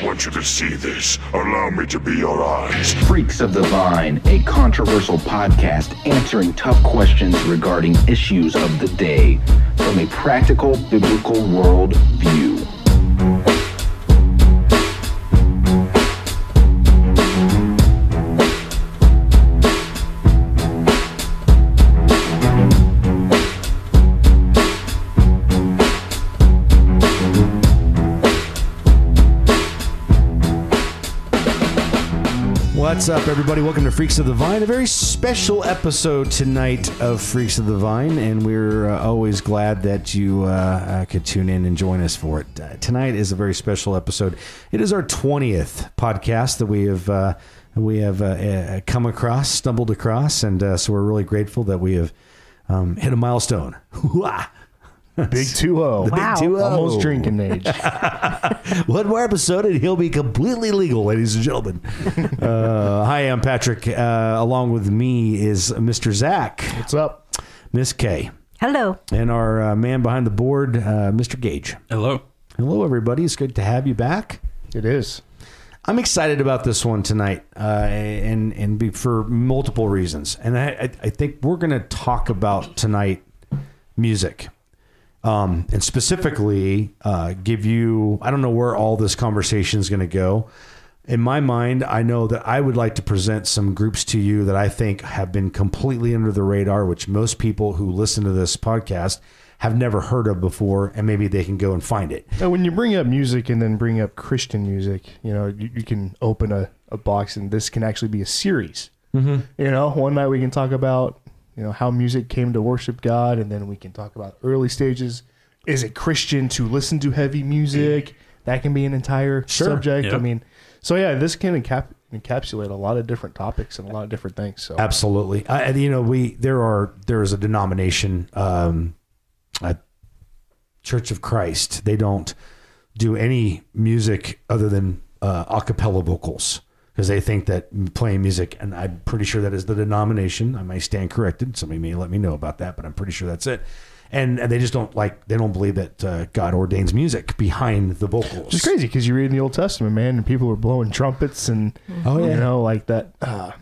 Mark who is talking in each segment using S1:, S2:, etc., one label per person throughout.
S1: I want you to see this. Allow me to be your eyes.
S2: Freaks of the Vine, a controversial podcast answering tough questions regarding issues of the day from a practical biblical world view.
S3: What's up, everybody? Welcome to Freaks of the Vine, a very special episode tonight of Freaks of the Vine, and we're uh, always glad that you uh, uh, could tune in and join us for it. Uh, tonight is a very special episode. It is our twentieth podcast that we have uh, we have uh, come across, stumbled across, and so we're really grateful that we have um, hit a milestone. Hoo-ah!
S4: Big 2 0.
S3: The big
S5: Wow.
S3: 2-0.
S4: Almost drinking age.
S3: One more episode and he'll be completely legal, ladies and gentlemen. uh, hi, I'm Patrick. Uh, along with me is Mr. Zach,
S4: What's up?
S3: Miss K.
S5: Hello.
S3: and our uh, man behind the board, uh, Mr. Gage.
S6: Hello.
S3: Hello, everybody. It's good to have you back.
S4: It is.
S3: I'm excited about this one tonight, uh, and and be, for multiple reasons. And I, I, I think we're going to talk about tonight music, um, and specifically uh, give you. I don't know where all this conversation is going to go. In my mind, I know that I would like to present some groups to you that I think have been completely under the radar, which most people who listen to this podcast have never heard of before, and maybe they can go and find it.
S4: Now, when you bring up music and then bring up Christian music, you know, you, you can open a, a box and this can actually be a series. Mm-hmm. You know, one night we can talk about, you know, how music came to worship God, and then we can talk about early stages. Is it Christian to listen to heavy music? That can be an entire
S3: Sure.
S4: subject.
S6: Yeah.
S4: I mean, so yeah, this can encap- encapsulate a lot of different topics and a lot of different things. So
S3: Absolutely. I, and, you know, we there are there is a denomination, um, a Church of Christ. They don't do any music other than uh, a cappella vocals because they think that playing music, and I'm pretty sure that is the denomination. I may stand corrected. Somebody may let me know about that, but I'm pretty sure that's it. And, and they just don't like they don't believe that uh, God ordains music behind the vocals.
S4: It's crazy because you read in the Old Testament, man, and people were blowing trumpets and
S3: Oh, yeah.
S4: you know, like that. Uh,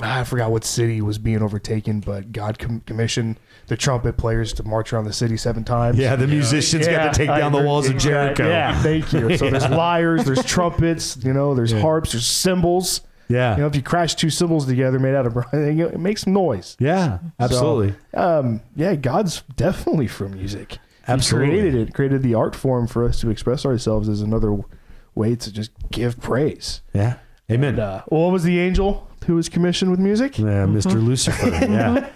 S4: I forgot what city was being overtaken, but God com- commissioned the trumpet players to march around the city seven times.
S3: Yeah, the musicians got to take
S4: I
S3: down the walls of Jericho.
S4: Yeah, thank you. So there's lyres, there's trumpets, you know, there's harps, there's cymbals.
S3: Yeah.
S4: You know, if you crash two cymbals together made out of bronze, it makes some noise.
S3: yeah, absolutely.
S4: So, um, yeah, God's definitely for music.
S3: Absolutely.
S4: He created it, created the art form for us to express ourselves as another way to just give praise.
S3: yeah. Amen.
S4: And, uh, what was the angel who was commissioned with music?
S3: Yeah, Mr. Lucifer. Yeah.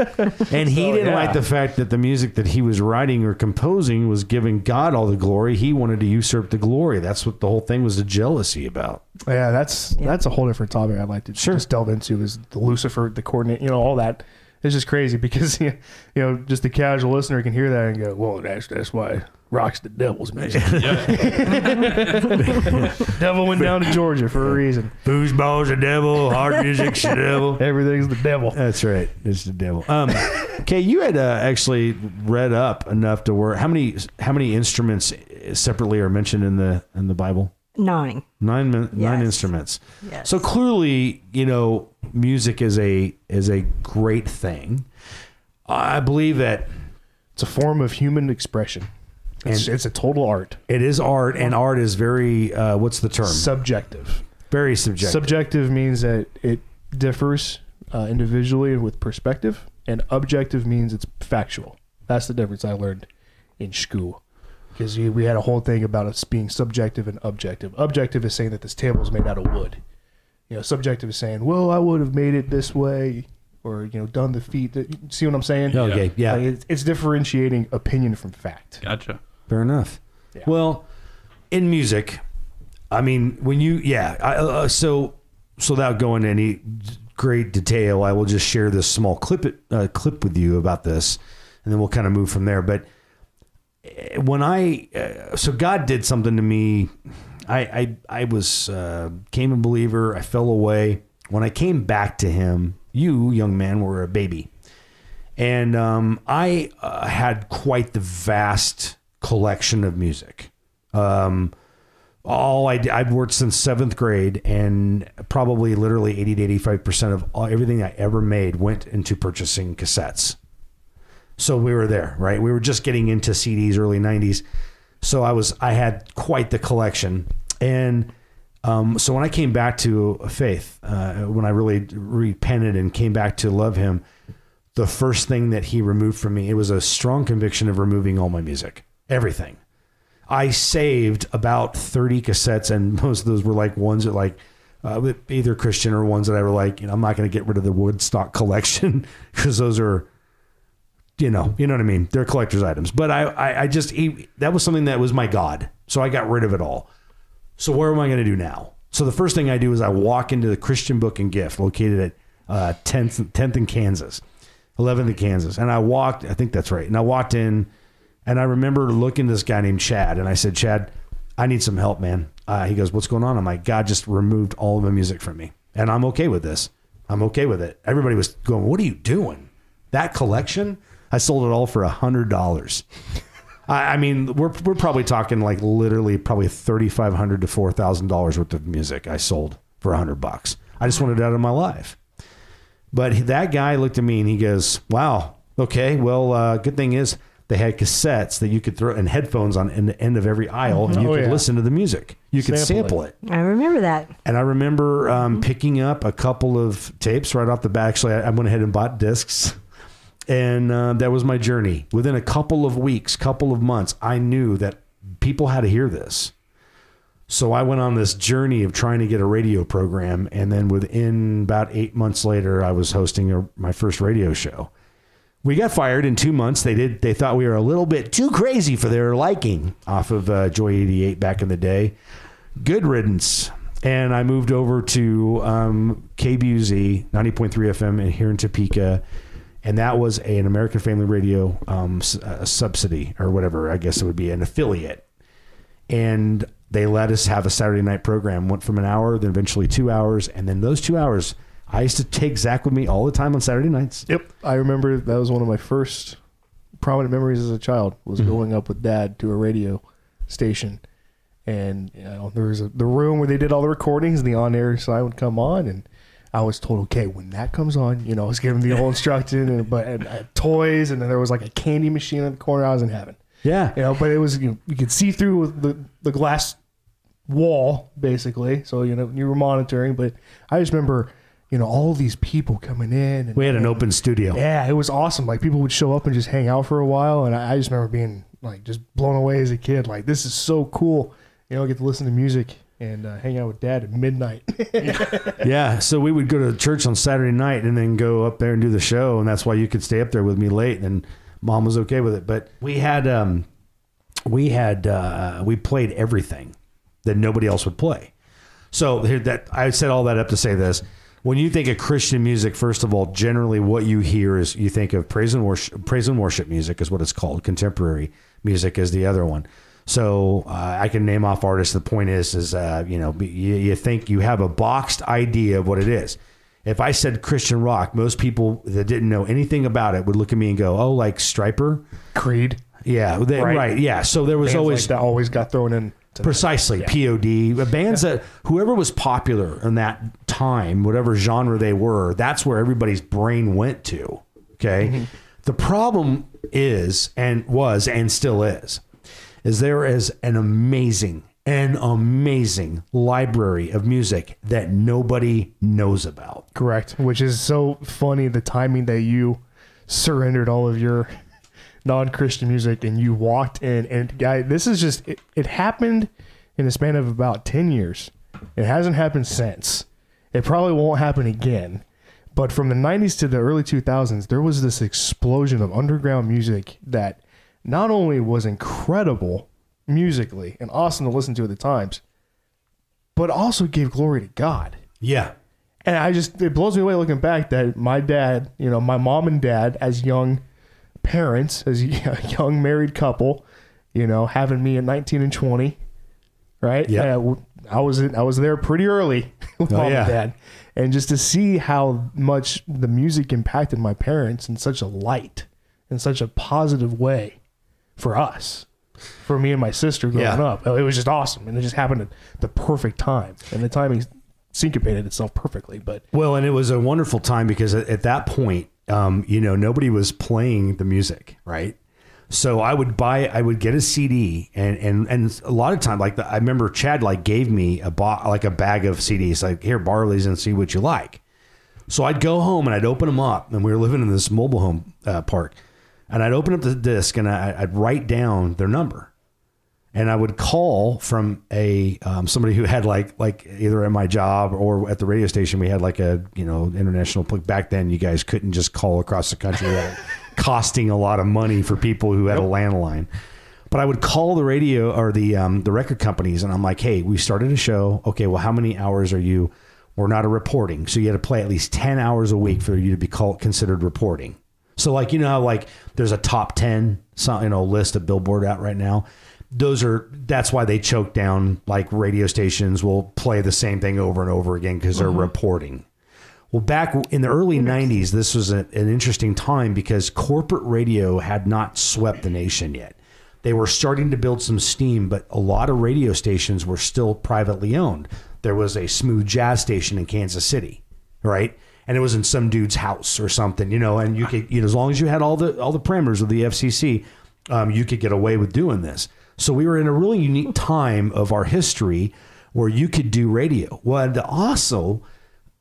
S3: And he
S4: So,
S3: didn't
S4: yeah.
S3: like the fact that the music that he was writing or composing was giving God all the glory. He wanted to usurp the glory. That's what the whole thing was a jealousy about.
S4: Yeah, that's that's a whole different topic I'd like to
S3: Sure.
S4: just delve into is the Lucifer, the coordinate, you know, all that. It's just crazy because you know, just the casual listener can hear that and go, "Well, that's that's why rock's the devil's music." Devil went down to Georgia for a reason.
S3: Foosball's the devil, hard music's the devil.
S4: Everything's the devil.
S3: That's right. It's the devil. Um, okay, you had uh, actually read up enough to where how many how many instruments separately are mentioned in the in the Bible?
S5: Nine.
S3: Nine min- nine
S5: Yes.
S3: instruments.
S5: Yes.
S3: So clearly, you know, music is a is a great thing. I believe that
S4: It's a form of human expression. It's,
S3: And-
S4: it's a total art.
S3: it is art, and art is very uh, what's the term?
S4: Subjective.
S3: very subjective.
S4: Subjective means that it differs uh, individually with perspective, and objective means it's factual. That's the difference I learned in school. Because we had a whole thing about us being subjective and objective. Objective is saying that this table is made out of wood. You know, subjective is saying, well, I would have made it this way, or you know, done the feet. that- See what I'm saying?
S3: okay, yeah,
S4: Like, it's, it's differentiating opinion from fact.
S6: Gotcha.
S3: Fair enough.
S4: Yeah.
S3: Well, in music, I mean, when you yeah, I, uh, so so without going into any great detail, I will just share this small clip uh, clip with you about this, and then we'll kind of move from there. But uh, when I uh, so God did something to me, I I I was uh, came a believer. I fell away. When I came back to Him, you young man were a baby, and um, I uh, had quite the vast collection of music. Um, all I I've worked since seventh grade, and probably literally eighty to eighty five percent of all, everything I ever made went into purchasing cassettes. So we were there, right? We were just getting into CDs, early '90s. So I was I had quite the collection, and um, so when I came back to faith, uh, when I really repented and came back to love Him, the first thing that He removed from me it was a strong conviction of removing all my music, everything. I saved about 30 cassettes, and most of those were like ones that like uh, either Christian or ones that I were like, you know, I'm not going to get rid of the Woodstock collection because those are, you know, you know what I mean. They're collector's items. But I, I, I just he, that was something that was my God, so I got rid of it all. So what am I going to do now? So the first thing I do is I walk into the Christian Book and Gift located at uh, 10th, 10th in Kansas, 11th in Kansas, and I walked. I think that's right. And I walked in and I remember looking at this guy named Chad, and I said, Chad, I need some help, man. Uh, he goes, What's going on? I'm like, God just removed all of the music from me. And I'm okay with this. I'm okay with it. Everybody was going, What are you doing? That collection? I sold it all for a hundred dollars. I, I mean, we're we're probably talking like literally probably thirty five hundred to four thousand dollars worth of music I sold for a hundred bucks. I just wanted it out of my life. But that guy looked at me and he goes, "Wow, okay, well, uh, good thing is they had cassettes that you could throw and headphones on in the end of every aisle, and you
S4: Oh,
S3: could
S4: yeah.
S3: listen to the music. You could
S4: Sample
S3: sample it.
S5: I remember that.
S3: And I remember um, picking up a couple of tapes right off the bat. Actually, I, I went ahead and bought discs. And uh, that was my journey. Within a couple of weeks, couple of months, I knew that people had to hear this. So I went on this journey of trying to get a radio program. And then within about eight months later, I was hosting a, my first radio show. We got fired in two months. They did. They thought we were a little bit too crazy for their liking off of uh, Joy 88 back in the day good riddance. And I moved over to um, KBUZ 90.3 FM and here in Topeka. And that was a, an American Family Radio um, a subsidy or whatever. I guess it would be an affiliate. And they let us have a Saturday night program. Went from an hour, then eventually two hours. And then those two hours, I used to take Zach with me all the time on Saturday nights.
S4: Yep. I remember that was one of my first prominent memories as a child was mm-hmm. going up with dad to a radio station. And you know, there was a, the room where they did all the recordings and the on air sign would come on and I was told, okay, when that comes on, you know, I was given the whole instruction and but and I had toys and then there was like a candy machine in the corner. I was in heaven.
S3: Yeah.
S4: You know, but it was you, you could see through the the glass wall basically. So you know you were monitoring, but I just remember you know all these people coming in. And,
S3: We had an open studio.
S4: yeah, it was awesome. Like people would show up and just hang out for a while, and I, I just remember being like just blown away as a kid. Like this is so cool. You know, I get to listen to music and uh, hang out with dad at midnight.
S3: Yeah, so we would go to church on Saturday night and then go up there and do the show, and that's why you could stay up there with me late. And mom was okay with it, but we had um, we had uh, we played everything that nobody else would play. So here that I said all that up to say this: when you think of Christian music, first of all, generally what you hear is you think of praise and worship. Praise and worship music is what it's called. Contemporary music is the other one. So uh, I can name off artists. The point is, is uh, you know, you, you think you have a boxed idea of what it is. If I said Christian rock, most people that didn't know anything about it would look at me and go, "Oh, like Stryper."
S4: Creed,
S3: Yeah, they, right.
S4: Right.
S3: Yeah. So there was
S4: bands
S3: always
S4: like that always got thrown in.
S3: Precisely, POD bands that whoever was popular in that time, whatever genre they were, that's where everybody's brain went to. Okay, mm-hmm. the problem is and was and still is, is there is an amazing, an amazing library of music that nobody knows about.
S4: Correct. Which is so funny the timing that you surrendered all of your non-Christian music and you walked in and guy this is just it, it happened in a span of about 10 years. It hasn't happened since. It probably won't happen again. But from the 90s to the early 2000s there was this explosion of underground music that not only was incredible musically and awesome to listen to at the times but also gave glory to God.
S3: Yeah,
S4: And I just it blows me away looking back that my dad, you know, my mom and dad as young parents, as a young married couple, you know, having me at 19 and 20, right?
S3: Yeah.
S4: Uh, I was in, I was there pretty early with
S3: Oh,
S4: mom
S3: yeah.
S4: and dad. And just to see how much the music impacted my parents in such a light, in such a positive way for us. for me and my sister growing
S3: Yeah.
S4: up. It was just awesome, and it just happened at the perfect time, and the timing syncopated itself perfectly. But
S3: Well, and it was a wonderful time because at, at that point, um, you know, nobody was playing the music, right? So I would buy, I would get a CD, and and and a lot of time, like the, I remember Chad like gave me a bo- like a bag of CDs, like here, borrow these and see what you like. So I'd go home and I'd open them up, and we were living in this mobile home uh, park, and I'd open up the disc and I, I'd write down their number, and I would call from a um, somebody who had like like either at my job or at the radio station we had like a you know international pl- back then you guys couldn't just call across the country without costing a lot of money for people who had a landline. But I would call the radio or the um, the record companies and I'm like, hey, we started a show. Okay, well, how many hours are you? We're not a reporting, so you had to play at least ten hours a week for you to be called considered reporting. So like you know how like there's a top ten you know list of Billboard out right now. Those are that's why they choke down like radio stations will play the same thing over and over again because they're reporting. Well, back in the early 90s, this was a, an interesting time because corporate radio had not swept the nation yet. They were starting to build some steam, but a lot of radio stations were still privately owned. There was a smooth jazz station in Kansas City, right? And it was in some dude's house or something, you know, and you could, you know, as long as you had all the all the parameters of the FCC, um, you could get away with doing this. So we were in a really unique time of our history where you could do radio. Well, and also,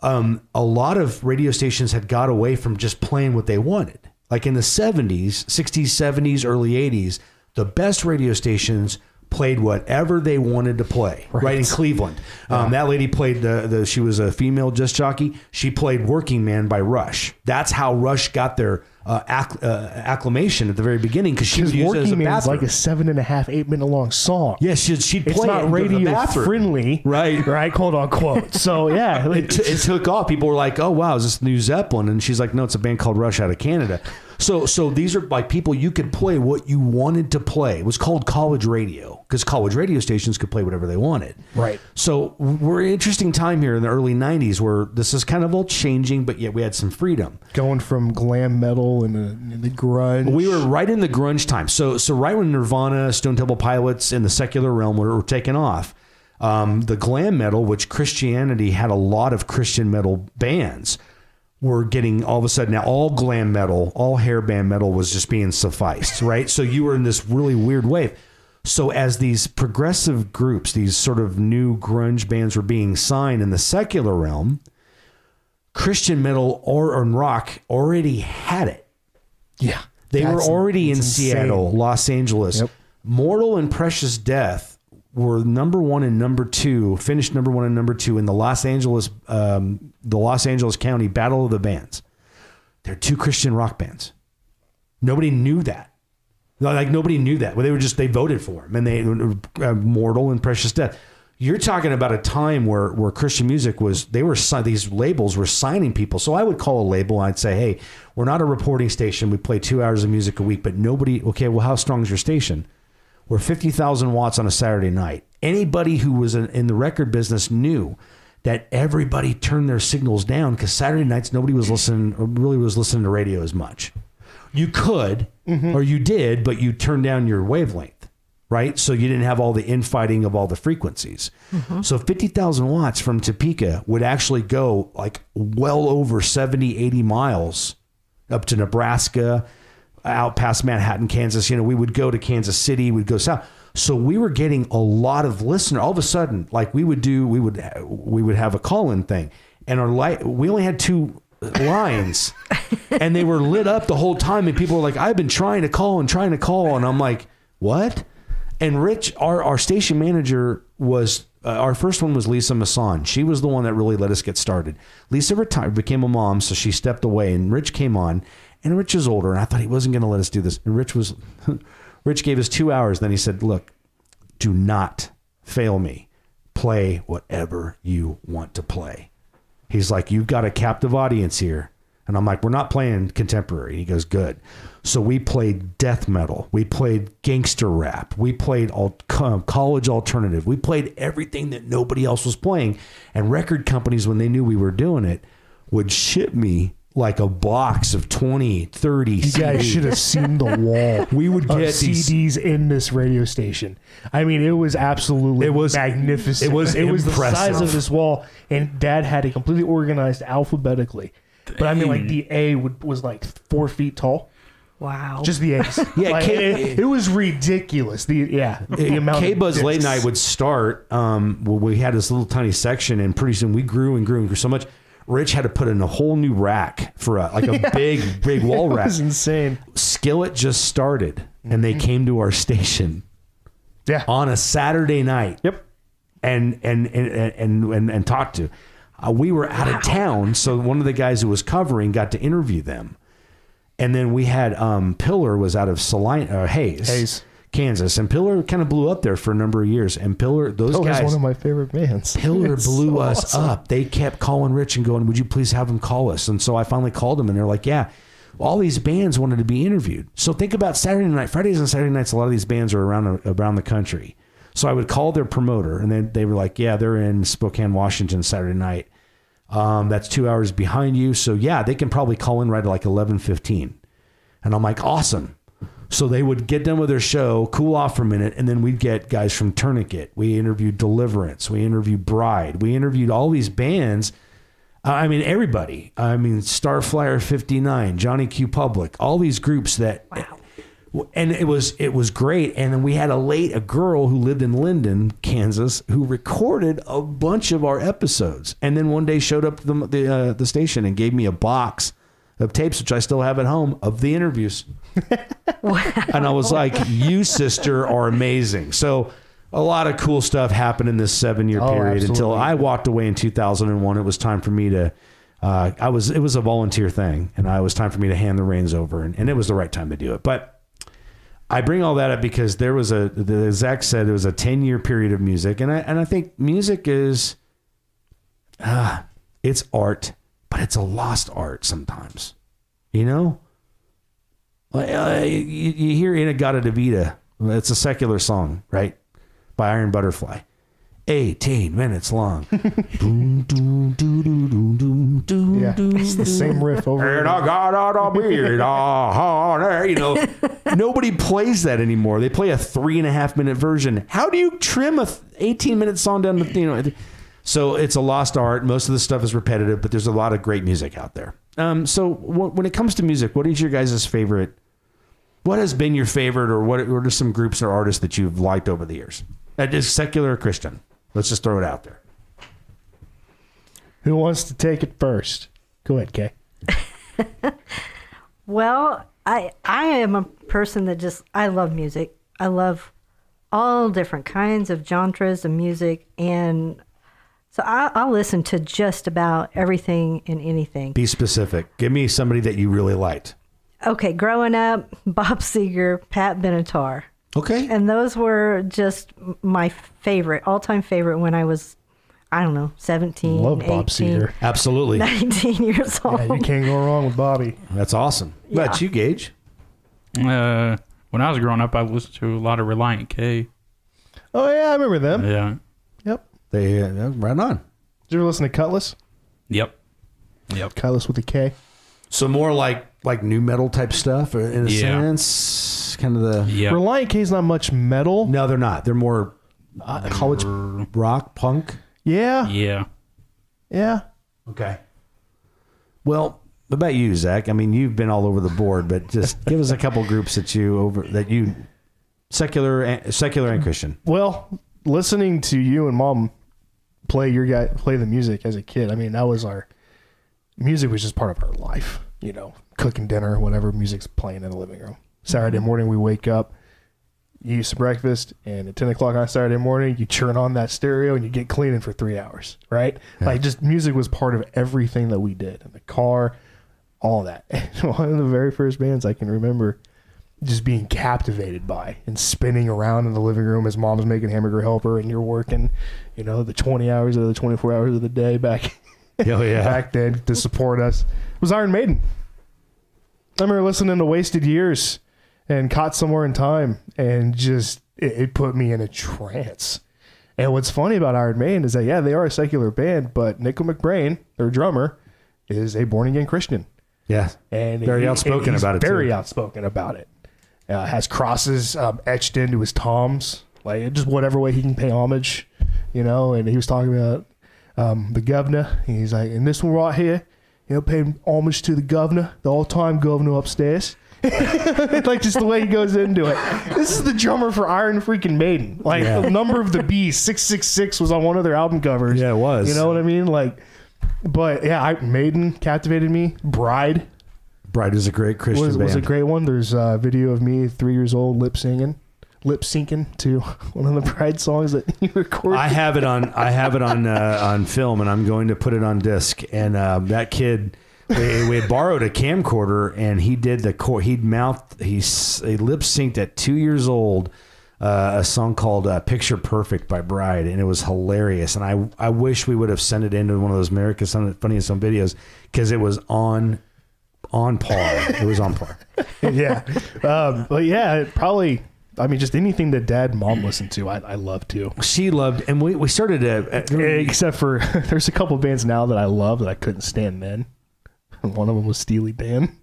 S3: um, a lot of radio stations had got away from just playing what they wanted. Like in the 70s, 60s, 70s, early 80s, the best radio stations played whatever they wanted to play. Right, in Cleveland, um, that lady played the, the. She was a female disc jockey. She played "Working Man" by Rush. That's how Rush got their uh, acc- uh, acclamation at the very beginning because she was
S4: because
S3: used it as a
S4: Working Man's
S3: bathroom.
S4: like a seven and a half, eight minute long song.
S3: yeah, she'd, she'd
S4: It's
S3: play it
S4: not
S3: the- the
S4: radio
S3: bathroom.
S4: friendly,
S3: Right.
S4: Right, quote unquote. So yeah,
S3: it, t- it took off. People were like, "Oh wow, is this new Zeppelin?" And she's like, "No, it's a band called Rush out of Canada." So, so these are like people you could play what you wanted to play. It was called college radio because college radio stations could play whatever they wanted.
S4: Right.
S3: So we're an interesting time here in the early '90s where this is kind of all changing, but yet we had some freedom.
S4: going from glam metal and the, and the grunge.
S3: We were right in the grunge time. So so right when Nirvana, Stone Temple Pilots, and the secular realm were, were taking off, um, the glam metal, which Christianity had a lot of Christian metal bands, were getting all of a sudden now all glam metal, all hair band metal was just being sufficed, right? So you were in this really weird wave. So as these progressive groups, these sort of new grunge bands were being signed in the secular realm, Christian metal or, or rock already had it.
S4: yeah.
S3: They were already in
S4: insane.
S3: Seattle, Los Angeles.
S4: Yep.
S3: Mortal and Precious Death were number one and number two, finished number one and number two in the Los Angeles, um, the Los Angeles County Battle of the Bands. They're two Christian rock bands. Nobody knew that. Like nobody knew that. Well, they were just they voted for him, and they uh, Mortal and Precious Death. You're talking about a time where where Christian music was they were these labels were signing people. So I would call a label. I'd say, hey, we're not a reporting station. We play two hours of music a week, but nobody. Okay, well, how strong is your station? We're fifty thousand watts on a Saturday night. Anybody who was in, the record business knew that everybody turned their signals down because Saturday nights nobody was listening really was listening to radio as much. You could mm-hmm. or you did, but you turned down your wavelength, right? So you didn't have all the infighting of all the frequencies. Mm-hmm. So 50,000 watts from Topeka would actually go like well over 70, 80 miles up to Nebraska, out past Manhattan, Kansas. You know, we would go to Kansas City, we'd go south. So we were getting a lot of listener. All of a sudden, like we would do, we would we would have a call-in thing, and our light. We only had two lines, and they were lit up the whole time. And people were like, "I've been trying to call and trying to call," and I'm like, "What?" And Rich, our our station manager was uh, our first one was Lisa Masson. She was the one that really let us get started. Lisa retired, became a mom, so she stepped away, and Rich came on. And Rich is older, and I thought he wasn't going to let us do this. And Rich was, Rich gave us two hours. Then he said, "Look, do not fail me. Play whatever you want to play." He's like, "You've got a captive audience here." And I'm like, "We're not playing contemporary." He goes, "Good." So we played death metal. We played gangster rap. We played all, co- college alternative. We played everything that nobody else was playing. And record companies, when they knew we were doing it, would ship me like a box of 20, 30
S4: You guys should have seen the wall.
S3: We would
S4: of
S3: get these-
S4: CDs in this radio station. I mean, it was absolutely
S3: It was-
S4: magnificent.
S3: it was
S4: it was the size
S3: impressive.
S4: of this wall, and Dad had it completely organized alphabetically. But I mean, like the A would, was like four feet tall.
S5: Wow.
S4: Just the A's.
S3: Yeah,
S4: Like,
S3: K-
S4: it, it was ridiculous. The yeah, the amount.
S3: K
S4: of
S3: Buzz late
S4: discs.
S3: night would start. Um, well, we had this little tiny section, and pretty soon we grew and grew and grew so much. Rich had to put in a whole new rack for a, like a big, big wall
S4: It
S3: rack.
S4: was insane.
S3: Skillet just started, and they came to our station
S4: Yeah.
S3: on a Saturday night.
S4: Yep.
S3: and and and and and, and talked to. Uh, we were out of town, so one of the guys who was covering got to interview them, and then we had um, Pillar was out of Salina, uh, Hays,
S4: Hays.
S3: Kansas, and Pillar kind of blew up there for a number of years. And Pillar, those
S4: was
S3: guys,
S4: one of my favorite bands.
S3: Pillar
S4: It's
S3: blew
S4: so
S3: us
S4: awesome.
S3: up. They kept calling Rich and going, "Would you please have him call us?" And so I finally called them, and they're like, "Yeah." All these bands wanted to be interviewed. So think about Saturday night, Fridays and Saturday nights. A lot of these bands are around around the country. So I would call their promoter, and then they were like, "Yeah, they're in Spokane, Washington, Saturday night. Um, that's two hours behind you. So yeah, they can probably call in right at like eleven fifteen. And I'm like, awesome. So they would get done with their show, cool off for a minute, and then we'd get guys from Tourniquet. We interviewed Deliverance. We interviewed Bride. We interviewed all these bands. I mean, everybody. I mean, Starflyer 59, Johnny Q Public, all these groups that. Wow. And it was it was great. And then we had a late a girl who lived in Lyndon, Kansas, who recorded a bunch of our episodes. And then one day showed up to the the, uh, the station and gave me a box of tapes, which I still have at home, of the interviews. And I was like, "You sister are amazing." So a lot of cool stuff happened in this seven year
S4: Oh,
S3: period until. I walked away in 2001. It was time for me to. Uh, I was it was a volunteer thing, and I was time for me to hand the reins over, and, and it was the right time to do it. But I bring all that up because there was a the Zach said it was a 10 year period of music, and I and I think music is, ah, it's art, but it's a lost art sometimes, you know. Like, uh, you, you hear In-A-Gadda-Da-Vida. It's a secular song, right? By Iron Butterfly. 18 minutes long. Doom, doom, doo, doo, doom, doom, doom,
S4: Yeah, it's the same riff over.
S3: and I got of beard. ah, you know, nobody plays that anymore. They play a three and a half minute version. How do you trim a th- 18 minute song down to, you know? So it's a lost art. Most of the stuff is repetitive, but there's a lot of great music out there. Um, so wh- when it comes to music, what is your guys' favorite? What has been your favorite, or what, what are some groups or artists that you've liked over the years? That is secular or Christian. Let's just throw it out there.
S4: Who wants to take it first? Go ahead, Kay.
S5: Well, I I am a person that just I love music. I love all different kinds of genres of music, and so I, I'll listen to just about everything and anything.
S3: Be specific. Give me somebody that you really liked.
S5: Okay, growing up, Bob Seger, Pat Benatar,
S3: Okay.
S5: and those were just my favorite, all-time favorite when I was, I don't know, 17,
S4: Love Bob
S5: 18,
S4: Seger.
S3: Absolutely.
S5: 19 years old.
S4: Yeah, you can't go wrong with Bobby.
S3: That's awesome. What about you, Gage?
S6: Uh, when I was growing up, I listened to a lot of Relient K.
S4: Oh yeah, I remember them.
S6: Yeah.
S4: Yep.
S3: They uh, right on.
S4: Did you ever listen to Kutless?
S6: Yep. Yep.
S4: Kutless with a K.
S3: So more like like new metal type stuff, or in a
S6: Yeah.
S3: sense, kind of the.
S6: Yeah.
S4: Relient K is not much metal.
S3: No, they're not. They're more uh, college rock punk.
S4: Yeah,
S6: Yeah.
S4: yeah.
S3: Okay. Well, what about you, Zach? I mean, you've been all over the board, but just give us a couple groups that you over that you secular, and, secular and Christian.
S4: Well, listening to you and mom play your guy play the music as a kid, I mean, that was our music was just part of our life. You know, cooking dinner, whatever music's playing in the living room. Saturday morning, we wake up, you eat some breakfast, and at ten o'clock on Saturday morning, you turn on that stereo and you get cleaning for three hours. Right? Like, just music was part of everything that we did in the car, all that. And one of the very first bands I can remember just being captivated by and spinning around in the living room as mom's making hamburger helper and you're working, you know, the 20 hours of the 24 hours of the day back
S3: Oh yeah.
S4: back then to support us It was Iron Maiden. I remember listening to Wasted Years and Caught Somewhere in Time and just it, it put me in a trance. And what's funny about Iron Maiden is that yeah, they are a secular band, but Nicko McBrain, their drummer, is a born again Christian.
S3: Yeah.
S4: and
S3: Very
S4: he-
S3: outspoken
S4: and he's
S3: about it,
S4: Very
S3: too.
S4: outspoken about it. Uh, has crosses um, etched into his toms, like just whatever way he can pay homage, you know. And he was talking about um, the governor. He's like, and this one right here, you know, paying homage to the governor, the all-time governor upstairs. like just the way he goes into it. This is the drummer for Iron freaking Maiden. Like
S3: Yeah.
S4: the number of the beast, six six six was on one of their album covers.
S3: Yeah, it was.
S4: You know what I mean? Like, but yeah, I, Maiden captivated me. Bride
S3: Bride is a great Christian
S4: was, was a great one. There's a video of me three years old lip singing, lip syncing to one of the Bride songs that you recorded.
S3: I have it on. I have it on uh, on film, and I'm going to put it on disc. And uh, that kid, we, we had borrowed a camcorder, and he did the core. He'd mouth. He, he lip synced at two years old. Uh, a song called uh, "Picture Perfect" by Bride, and it was hilarious. And I I wish we would have sent it into one of those America's Funniest Some videos because it was on on par. it was on par.
S4: yeah, um, but yeah, it probably. I mean, just anything that dad and mom listened to, I, I love too.
S3: She loved, and we, we started to.
S4: Except for there's a couple bands now that I love that I couldn't stand then. One of them was Steely Dan.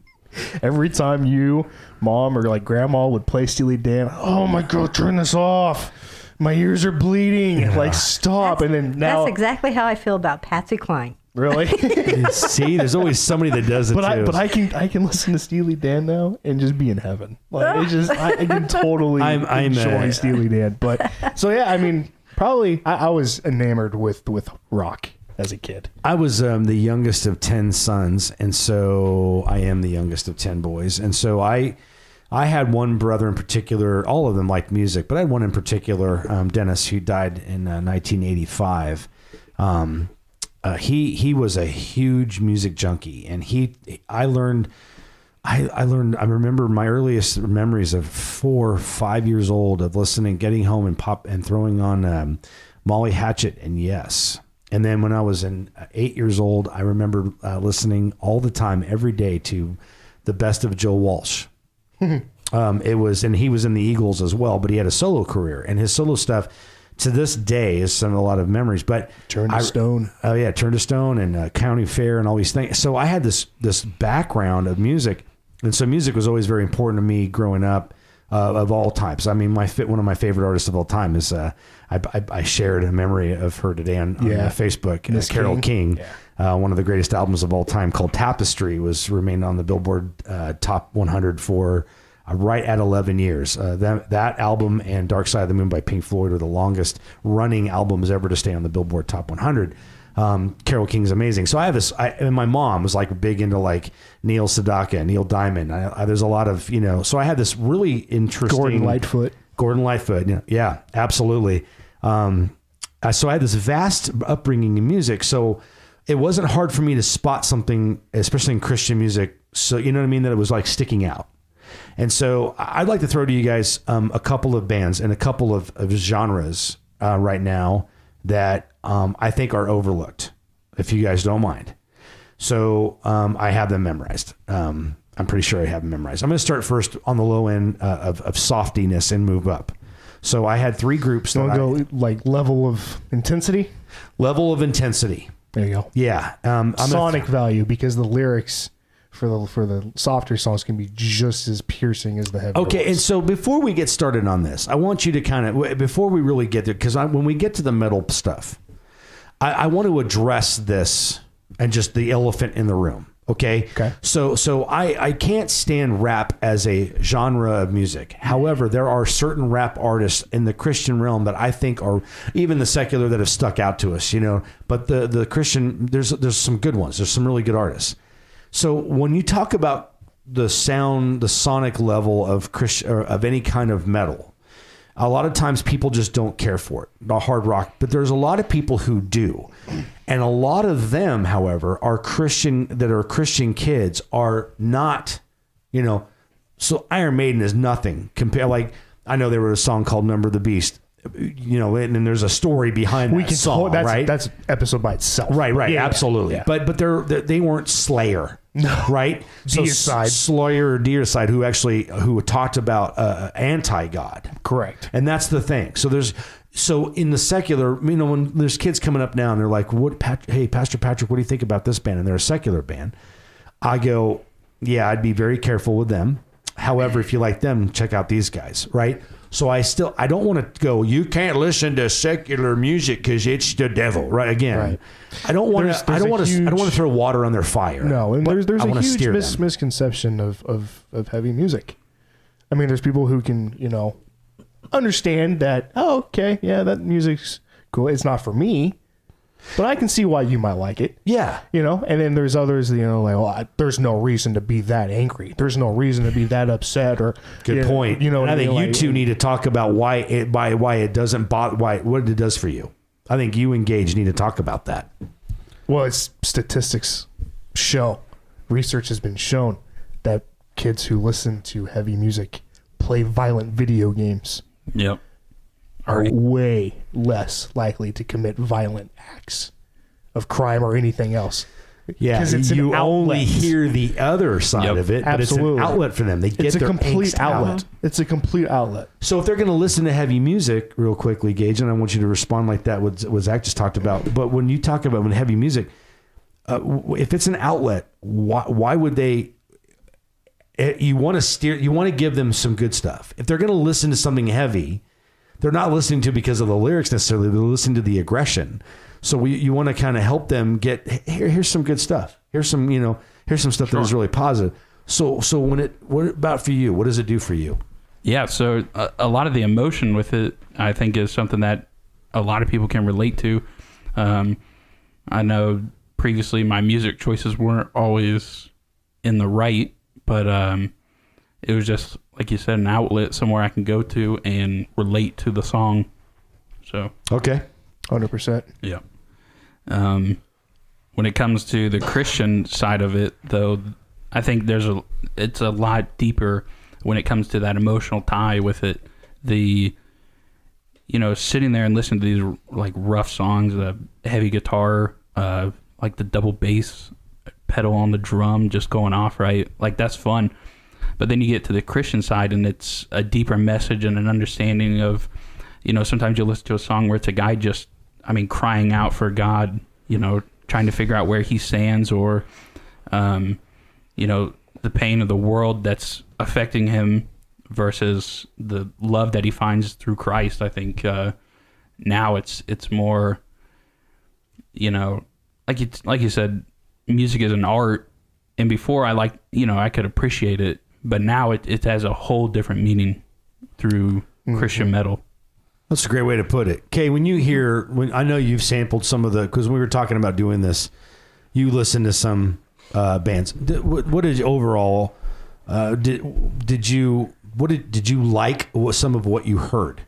S4: Every time you, mom, or like grandma would play Steely Dan, oh my god, turn this off. My ears are bleeding. Like stop. and then now,
S5: That's exactly how I feel about Patsy Cline.
S4: Really.
S3: See, there's always somebody that does it
S4: but
S3: too.
S4: I but I can I can listen to Steely Dan now and just be in heaven. Like it just I, I can totally
S3: I'm- I'm,
S4: enjoy
S3: uh,
S4: Steely Dan. But so yeah, I mean probably I, I was enamored with with rock as a kid.
S3: I was um, the youngest of ten sons, and so I am the youngest of ten boys, and so I, I had one brother in particular. All of them liked music, but I had one in particular, um, Dennis, who died in uh, 1985. Um, uh, he he was a huge music junkie, and he I learned. I, I learned. I remember my earliest memories of four, five years old of listening, getting home and pop and throwing on um, Molly Hatchet and Yes. And then when I was in uh, eight years old, I remember uh, listening all the time, every day, to the best of Joe Walsh. um, it was, and he was in the Eagles as well, but he had a solo career, and his solo stuff to this day is some a lot of memories. But
S4: Turn to
S3: I-
S4: Stone.
S3: Oh yeah, Turn to Stone and uh, County Fair and all these things. So I had this this background of music, and so music was always very important to me growing up. Uh, of all types, I mean, my fit one of my favorite artists of all time is uh, I, I, I shared a memory of her today on, on
S4: Yeah.
S3: uh, Facebook. Uh, Carole
S4: King.
S3: King, uh, one of the greatest albums of all time, called Tapestry, was remained on the Billboard uh, Top 100 for uh, right at 11 years. Uh, that that album and Dark Side of the Moon by Pink Floyd are the longest running albums ever to stay on the Billboard Top 100. Um, Carole King's amazing. So I have this, I, and my mom was like big into like Neil Sedaka, Neil Diamond. I, I, there's a lot of, you know, so I had this really interesting.
S4: Gordon Lightfoot.
S3: Gordon Lightfoot. Yeah, yeah absolutely. Um, so I had this vast upbringing in music. So it wasn't hard for me to spot something, especially in Christian music. So, you know what I mean? That it was like sticking out. And so I'd like to throw to you guys um, a couple of bands and a couple of, of genres uh, right now that um, I think are overlooked, if you guys don't mind. So um, I have them memorized. Um, I'm pretty sure I have them memorized. I'm going to start first on the low end uh, of, of softiness and move up. So I had three groups.
S4: So
S3: that
S4: we'll
S3: I-
S4: go like level of intensity.
S3: level of intensity.
S4: There you go.
S3: Yeah. Um,
S4: Sonic value because the lyrics for the for the softer songs can be just as piercing as the heavy.
S3: Okay, and so before we get started on this, I want you to kind of before we really get there, because when we get to the metal stuff, I, I want to address this and just the elephant in the room. Okay.
S4: Okay.
S3: So so I I can't stand rap as a genre of music. However, there are certain rap artists in the Christian realm that I think are even the secular that have stuck out to us. You know, but the the Christian there's there's some good ones. There's some really good artists. So when you talk about the sound, the sonic level of or of any kind of metal, a lot of times people just don't care for it, the hard rock. But there's a lot of people who do, and a lot of them, however, are Christian that are Christian kids are not, you know. So Iron Maiden is nothing compared. Like I know there was a song called "Number of the Beast," you know, and, and there's a story behind
S4: we
S3: that
S4: can
S3: song,
S4: that's,
S3: right?
S4: That's episode by itself.
S3: Right, right,
S4: Yeah,
S3: absolutely.
S4: yeah.
S3: But but they're, they they weren't Slayer, right?
S4: Deicide.
S3: Slayer or Deicide, who actually who talked about uh, anti God,
S4: correct.
S3: and that's the thing. So there's so in the secular, you know, when there's kids coming up now and they're like, "What? Pat, hey, Pastor Patrick, what do you think about this band?" And they're a secular band. I go, yeah, I'd be very careful with them. However, if you like them, check out these guys, right? So I still I don't want to go. You can't listen to secular music because it's the devil, right? Again,
S4: Right.
S3: I don't want to. I don't want to. I don't want to throw water on their fire.
S4: No, and there's there's
S3: I
S4: a huge mis- misconception of, of of heavy music. I mean, there's people who can you know understand that. Oh, okay, yeah, that music's cool. It's not for me, but I can see why you might like it.
S3: Yeah,
S4: You know, and then there's others, you know, like, well, I, there's no reason to be that angry. There's no reason to be that upset or
S3: good
S4: you know,
S3: point.
S4: You know,
S3: And I think you
S4: Like,
S3: two need to talk about why it by why it doesn't bother why what it does for you. I think you engage need to talk about that.
S4: Well, it's statistics show, research has been shown that kids who listen to heavy music play violent video games
S6: Yep.
S4: Are
S6: Right.
S4: way less likely to commit violent acts of crime or anything else.
S3: Yeah,
S4: 'Cause it's an
S3: you only hear the other side
S6: Yep.
S3: of it, but
S4: Absolutely.
S3: it's an outlet for them. They get
S4: It's a
S3: their
S4: complete
S3: angst out.
S4: outlet. It's a complete outlet.
S3: So if they're going to listen to heavy music, real quickly, Gage, and I want you to respond like that what, what Zach just talked about. But when you talk about when heavy music, uh, if it's an outlet, why, why would they? eh, You want to steer. You want to give them some good stuff. If they're going to listen to something heavy, they're not listening to because of the lyrics necessarily. They're listening to the aggression. So we, you want to kind of help them get here. Here's some good stuff. Here's some you know. Here's some stuff that is really positive. So so when it what about for you? What does it do for you?
S6: Yeah, so a, a lot of the emotion with it, I think, is something that a lot of people can relate to. Um, I know previously my music choices weren't always in the right, but um, it was just like you said, an outlet somewhere I can go to and relate to the song. So
S3: Okay.
S4: Hundred percent.
S6: yeah. Um, when it comes to the Christian side of it, though, I think there's a it's a lot deeper when it comes to that emotional tie with it. The you know sitting there and listening to these like rough songs, the heavy guitar, uh, like the double bass pedal on the drum just going off right, like that's fun. But then you get to the Christian side, and it's a deeper message and an understanding of, you know, sometimes you listen to a song where it's a guy just, I mean, crying out for God, you know, trying to figure out where he stands, or, um, you know, the pain of the world that's affecting him versus the love that he finds through Christ. I think uh, now it's it's more, you know, like you like you said, music is an art, and before I like you know I could appreciate it, but now it, it has a whole different meaning through Christian metal.
S3: That's a great way to put it. Kay, when you hear, when I know you've sampled some of the, because we were talking about doing this, you listen to some uh, bands. Did, what, what did overall? Uh, did did you what did did you like? What some of what you heard?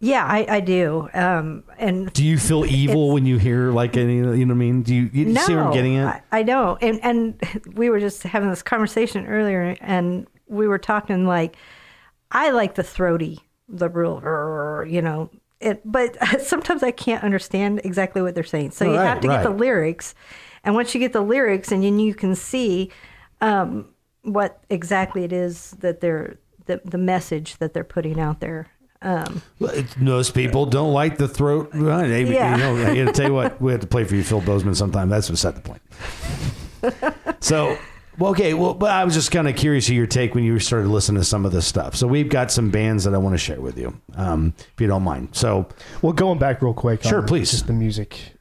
S5: Yeah, I, I do. Um, and
S3: Do you feel evil when you hear like any? You know what I mean? Do you, you
S5: no,
S3: see what I'm getting at?
S5: I, I don't. And and we were just having this conversation earlier, and we were talking like, I like the throaty, the real, you know. It, but sometimes I can't understand exactly what they're saying. So you have to get the lyrics, and once you get the lyrics, and then you can see um, what exactly it is that they're the the message that they're putting out there. Um,
S3: Most people don't like the throat. Right? They-
S5: Yeah.
S3: You know, I tell you what, we have to play for you, Phil Bozeman, sometime. That's beside the point. so, well, okay. Well, but I was just kind of curious of your take when you started listening to some of this stuff. So we've got some bands that I want to share with you, um, if you don't mind. So,
S4: Well, going back real quick.
S3: Sure,
S4: on
S3: please.
S4: Just the music.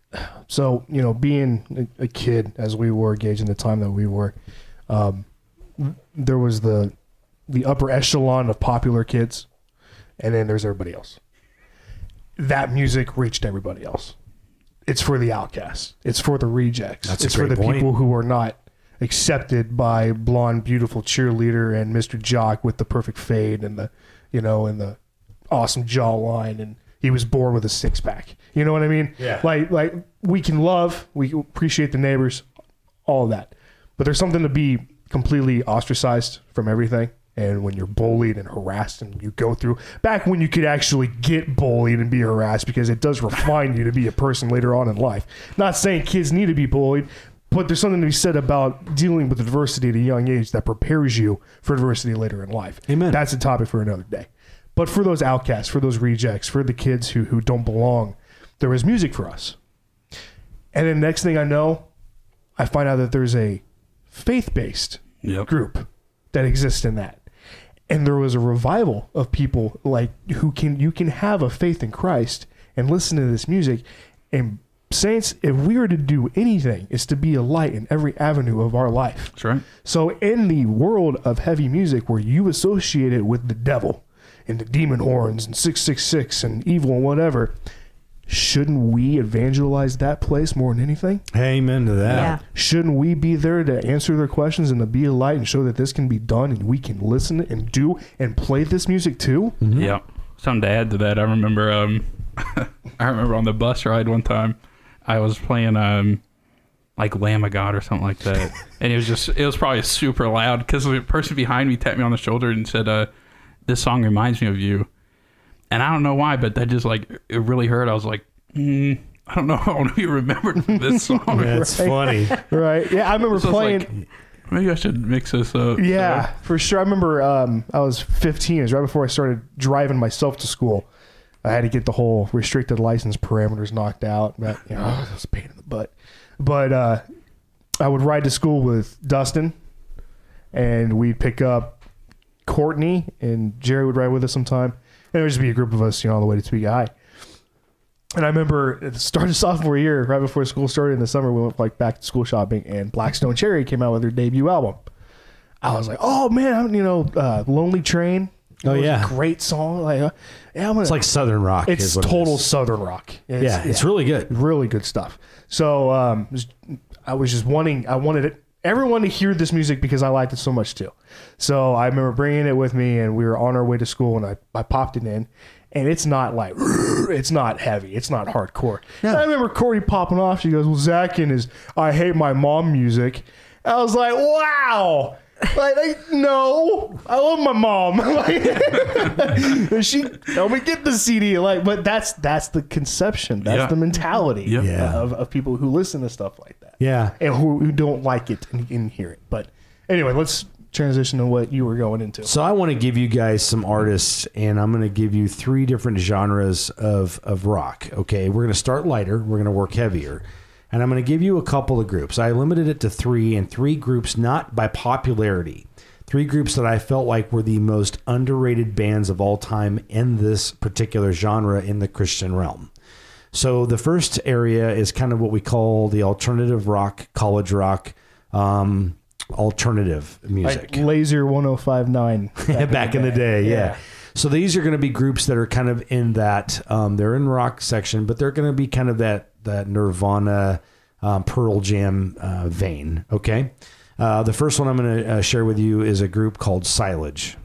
S4: So you know, being a, kid as we were, gauging the time that we were, um, there was the the upper echelon of popular kids, and then there's everybody else. That music reached everybody else. It's for the outcasts. It's for the rejects.
S3: That's
S4: it's for the
S3: point.
S4: people who are not accepted by blonde, beautiful cheerleader and Mr. Jock with the perfect fade and the, you know, and the awesome jawline and he was born with a six pack. You know what I mean?
S3: Yeah.
S4: Like like we can love, we appreciate the neighbors, all of that. But there's something to be completely ostracized from everything. And when you're bullied and harassed and you go through back when you could actually get bullied and be harassed because it does refine you to be a person later on in life. Not saying kids need to be bullied, but there's something to be said about dealing with adversity at a young age that prepares you for adversity later in life.
S3: Amen.
S4: That's a topic for another day. But for those outcasts, for those rejects, for the kids who who don't belong, there was music for us. And then next thing I know, I find out that there's a faith-based
S6: Yep.
S4: group that exists in that. And there was a revival of people like who can you can have a faith in Christ and listen to this music. And saints, if we were to do anything, is to be a light in every avenue of our life.
S6: That's right.
S4: So in the world of heavy music where you associate it with the devil and the demon horns and 666 and evil and whatever, shouldn't we evangelize that place more than anything?
S3: Amen to that.
S5: Yeah.
S4: Shouldn't we be there to answer their questions and to be a light and show that this can be done and we can listen and do and play this music too?
S6: Yeah. Something to add to that, I remember um I remember on the bus ride one time I was playing um like Lamb of God or something like that. and it was just it was probably super loud because the person behind me tapped me on the shoulder and said, uh, this song reminds me of you. And I don't know why, but that just like it really hurt. I was like, mm, I don't know how to be remembered for this song.
S3: That's funny.
S4: Right. Yeah, I remember
S6: So it's
S4: playing.
S6: like, maybe I should mix this up.
S4: Yeah, for sure. I remember um, I was 15. It was right before I started driving myself to school. I had to get the whole restricted license parameters knocked out. But, you know, it was a pain in the butt. But uh, I would ride to school with Dustin, and we'd pick up Courtney, and Jerry would ride with us sometime. And it would just be a group of us, you know, on the way to Topeka High. And I remember at the start of sophomore year, right before school started in the summer, we went like back to school shopping, and Black Stone Cherry came out with their debut album. I was like, oh man, I'm, you know, uh, Lonely Train.
S3: Oh,
S4: It was a
S3: yeah.
S4: great song. Like, uh, yeah, gonna,
S3: It's like Southern rock.
S4: it's
S3: what it
S4: total southern rock. It's,
S3: yeah, it's really good.
S4: really good stuff. So um, I was just wanting, I wanted it, everyone to hear this music because I liked it so much too. So I remember bringing it with me, and we were on our way to school, and I, I popped it in, and it's not like, it's not heavy, it's not hardcore. And I remember Corey popping off. She goes, "Well, Zach and his I hate my mom music." I was like, "Wow." Like, like, no, I love my mom. Like, she helped me get the CD. Like, but that's that's the conception. That's
S6: Yeah.
S4: the mentality
S6: Yeah.
S3: Yeah.
S4: of, of people who listen to stuff like that.
S3: Yeah.
S4: and who, who don't like it and, and hear it. But anyway, let's transition to what you were going into.
S3: So I want to give you guys some artists, and I'm going to give you three different genres of of rock. Okay, we're going to start lighter. We're going to work heavier, and I'm going to give you a couple of groups. I limited it to three, and three groups not by popularity. Three groups that I felt like were the most underrated bands of all time in this particular genre in the Christian realm. So the first area is kind of what we call the alternative rock, college rock, um, alternative music
S4: Like Laser 1059.
S3: back, in the day. Yeah.
S4: Yeah.
S3: So these are going to be groups that are kind of in that. Um, they're in rock section, but they're going to be kind of that that Nirvana, um, Pearl Jam uh, vein. Okay. Uh, the first one I'm going to uh, share with you is a group called Silage.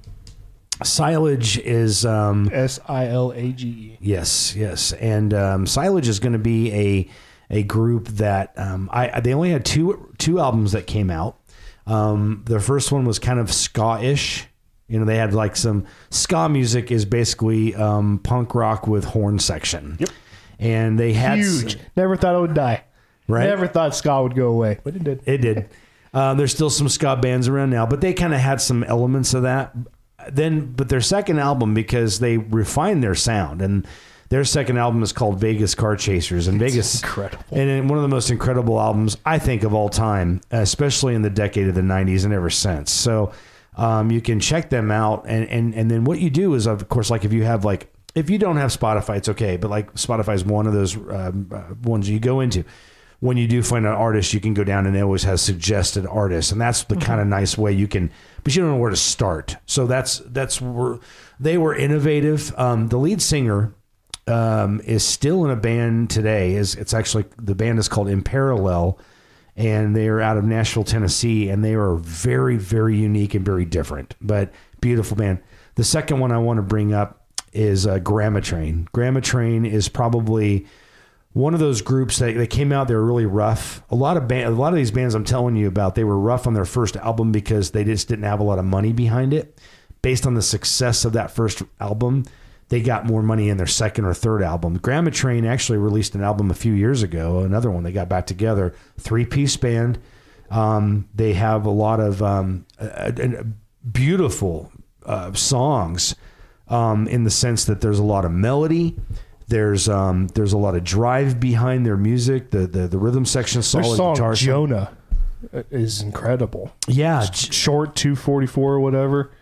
S3: Silage is um,
S4: S I L A G E.
S3: Yes, yes, and um, Silage is going to be a a group that um, I they only had two two albums that came out. Um, the first one was kind of ska-ish. You know, they had like some ska music is basically um, punk rock with horn section. Yep. And they had
S4: Huge. Never thought it would die.
S3: Right?
S4: Never thought ska would go away, but it did.
S3: It did. Uh, there's still some ska bands around now, but they kind of had some elements of that. Then, but their second album because they refined their sound, and their second album is called Vegas Car Chasers, and Vegas
S4: incredible.
S3: and and one of the most incredible albums I think of all time, especially in the decade of the '90s and ever since. So. Um, you can check them out, and, and and then what you do is, of course, like if you have like if you don't have Spotify, it's okay, but like Spotify is one of those um, uh, ones you go into when you do find an artist, you can go down and it always has suggested artists, and that's the kind of nice way you can. But you don't know where to start, so that's that's where they were innovative. Um, the lead singer um, is still in a band today. Is it's actually the band is called In Parallel, and they are out of Nashville, Tennessee, and they are very very unique and very different, but beautiful band. The second one I want to bring up is uh, Grammatrain. Grandma Train is probably one of those groups that they came out they were really rough. A lot of band, a lot of these bands i'm telling you about they were rough on their first album because they just didn't have a lot of money behind it. Based on the success of that first album they got more money in their second or third album. Grammatrain actually released an album a few years ago another one. They got back together three piece band. Um, they have a lot of um, beautiful uh, songs um, in the sense that there's a lot of melody. There's um, there's a lot of drive behind their music. The the, the rhythm section, solid Their
S4: song
S3: guitar.
S4: Jonah uh, is incredible.
S3: Yeah,
S4: Short, two forty four or whatever,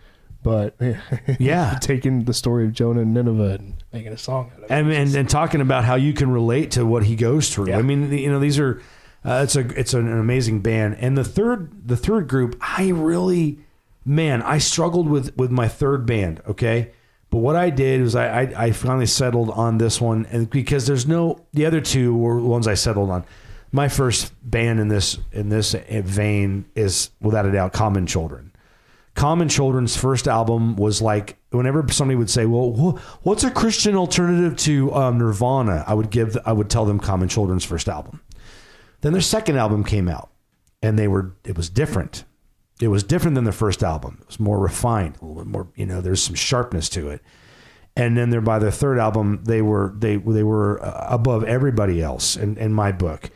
S4: but
S3: yeah.
S4: taking the story of Jonah and Nineveh and making a song out of it.
S3: and, and and talking about how you can relate to what he goes through.
S4: Yeah.
S3: I mean, you know, these are uh, it's a it's an amazing band. And the third the third group, I really man, I struggled with with my third band. Okay. But what I did was I, I I finally settled on this one, and because there's no the other two were the ones I settled on. My first band in this in this vein is without a doubt Common Children. Common Children's first album was like whenever somebody would say, "Well, wh- what's a Christian alternative to um, Nirvana?" I would give I would tell them Common Children's first album. Then their second album came out, and they were it was different. It was different than the first album. It was more refined, a little bit more. You know, there's some sharpness to it. And then they're by their third album, they were they they were uh, above everybody else in, in my book.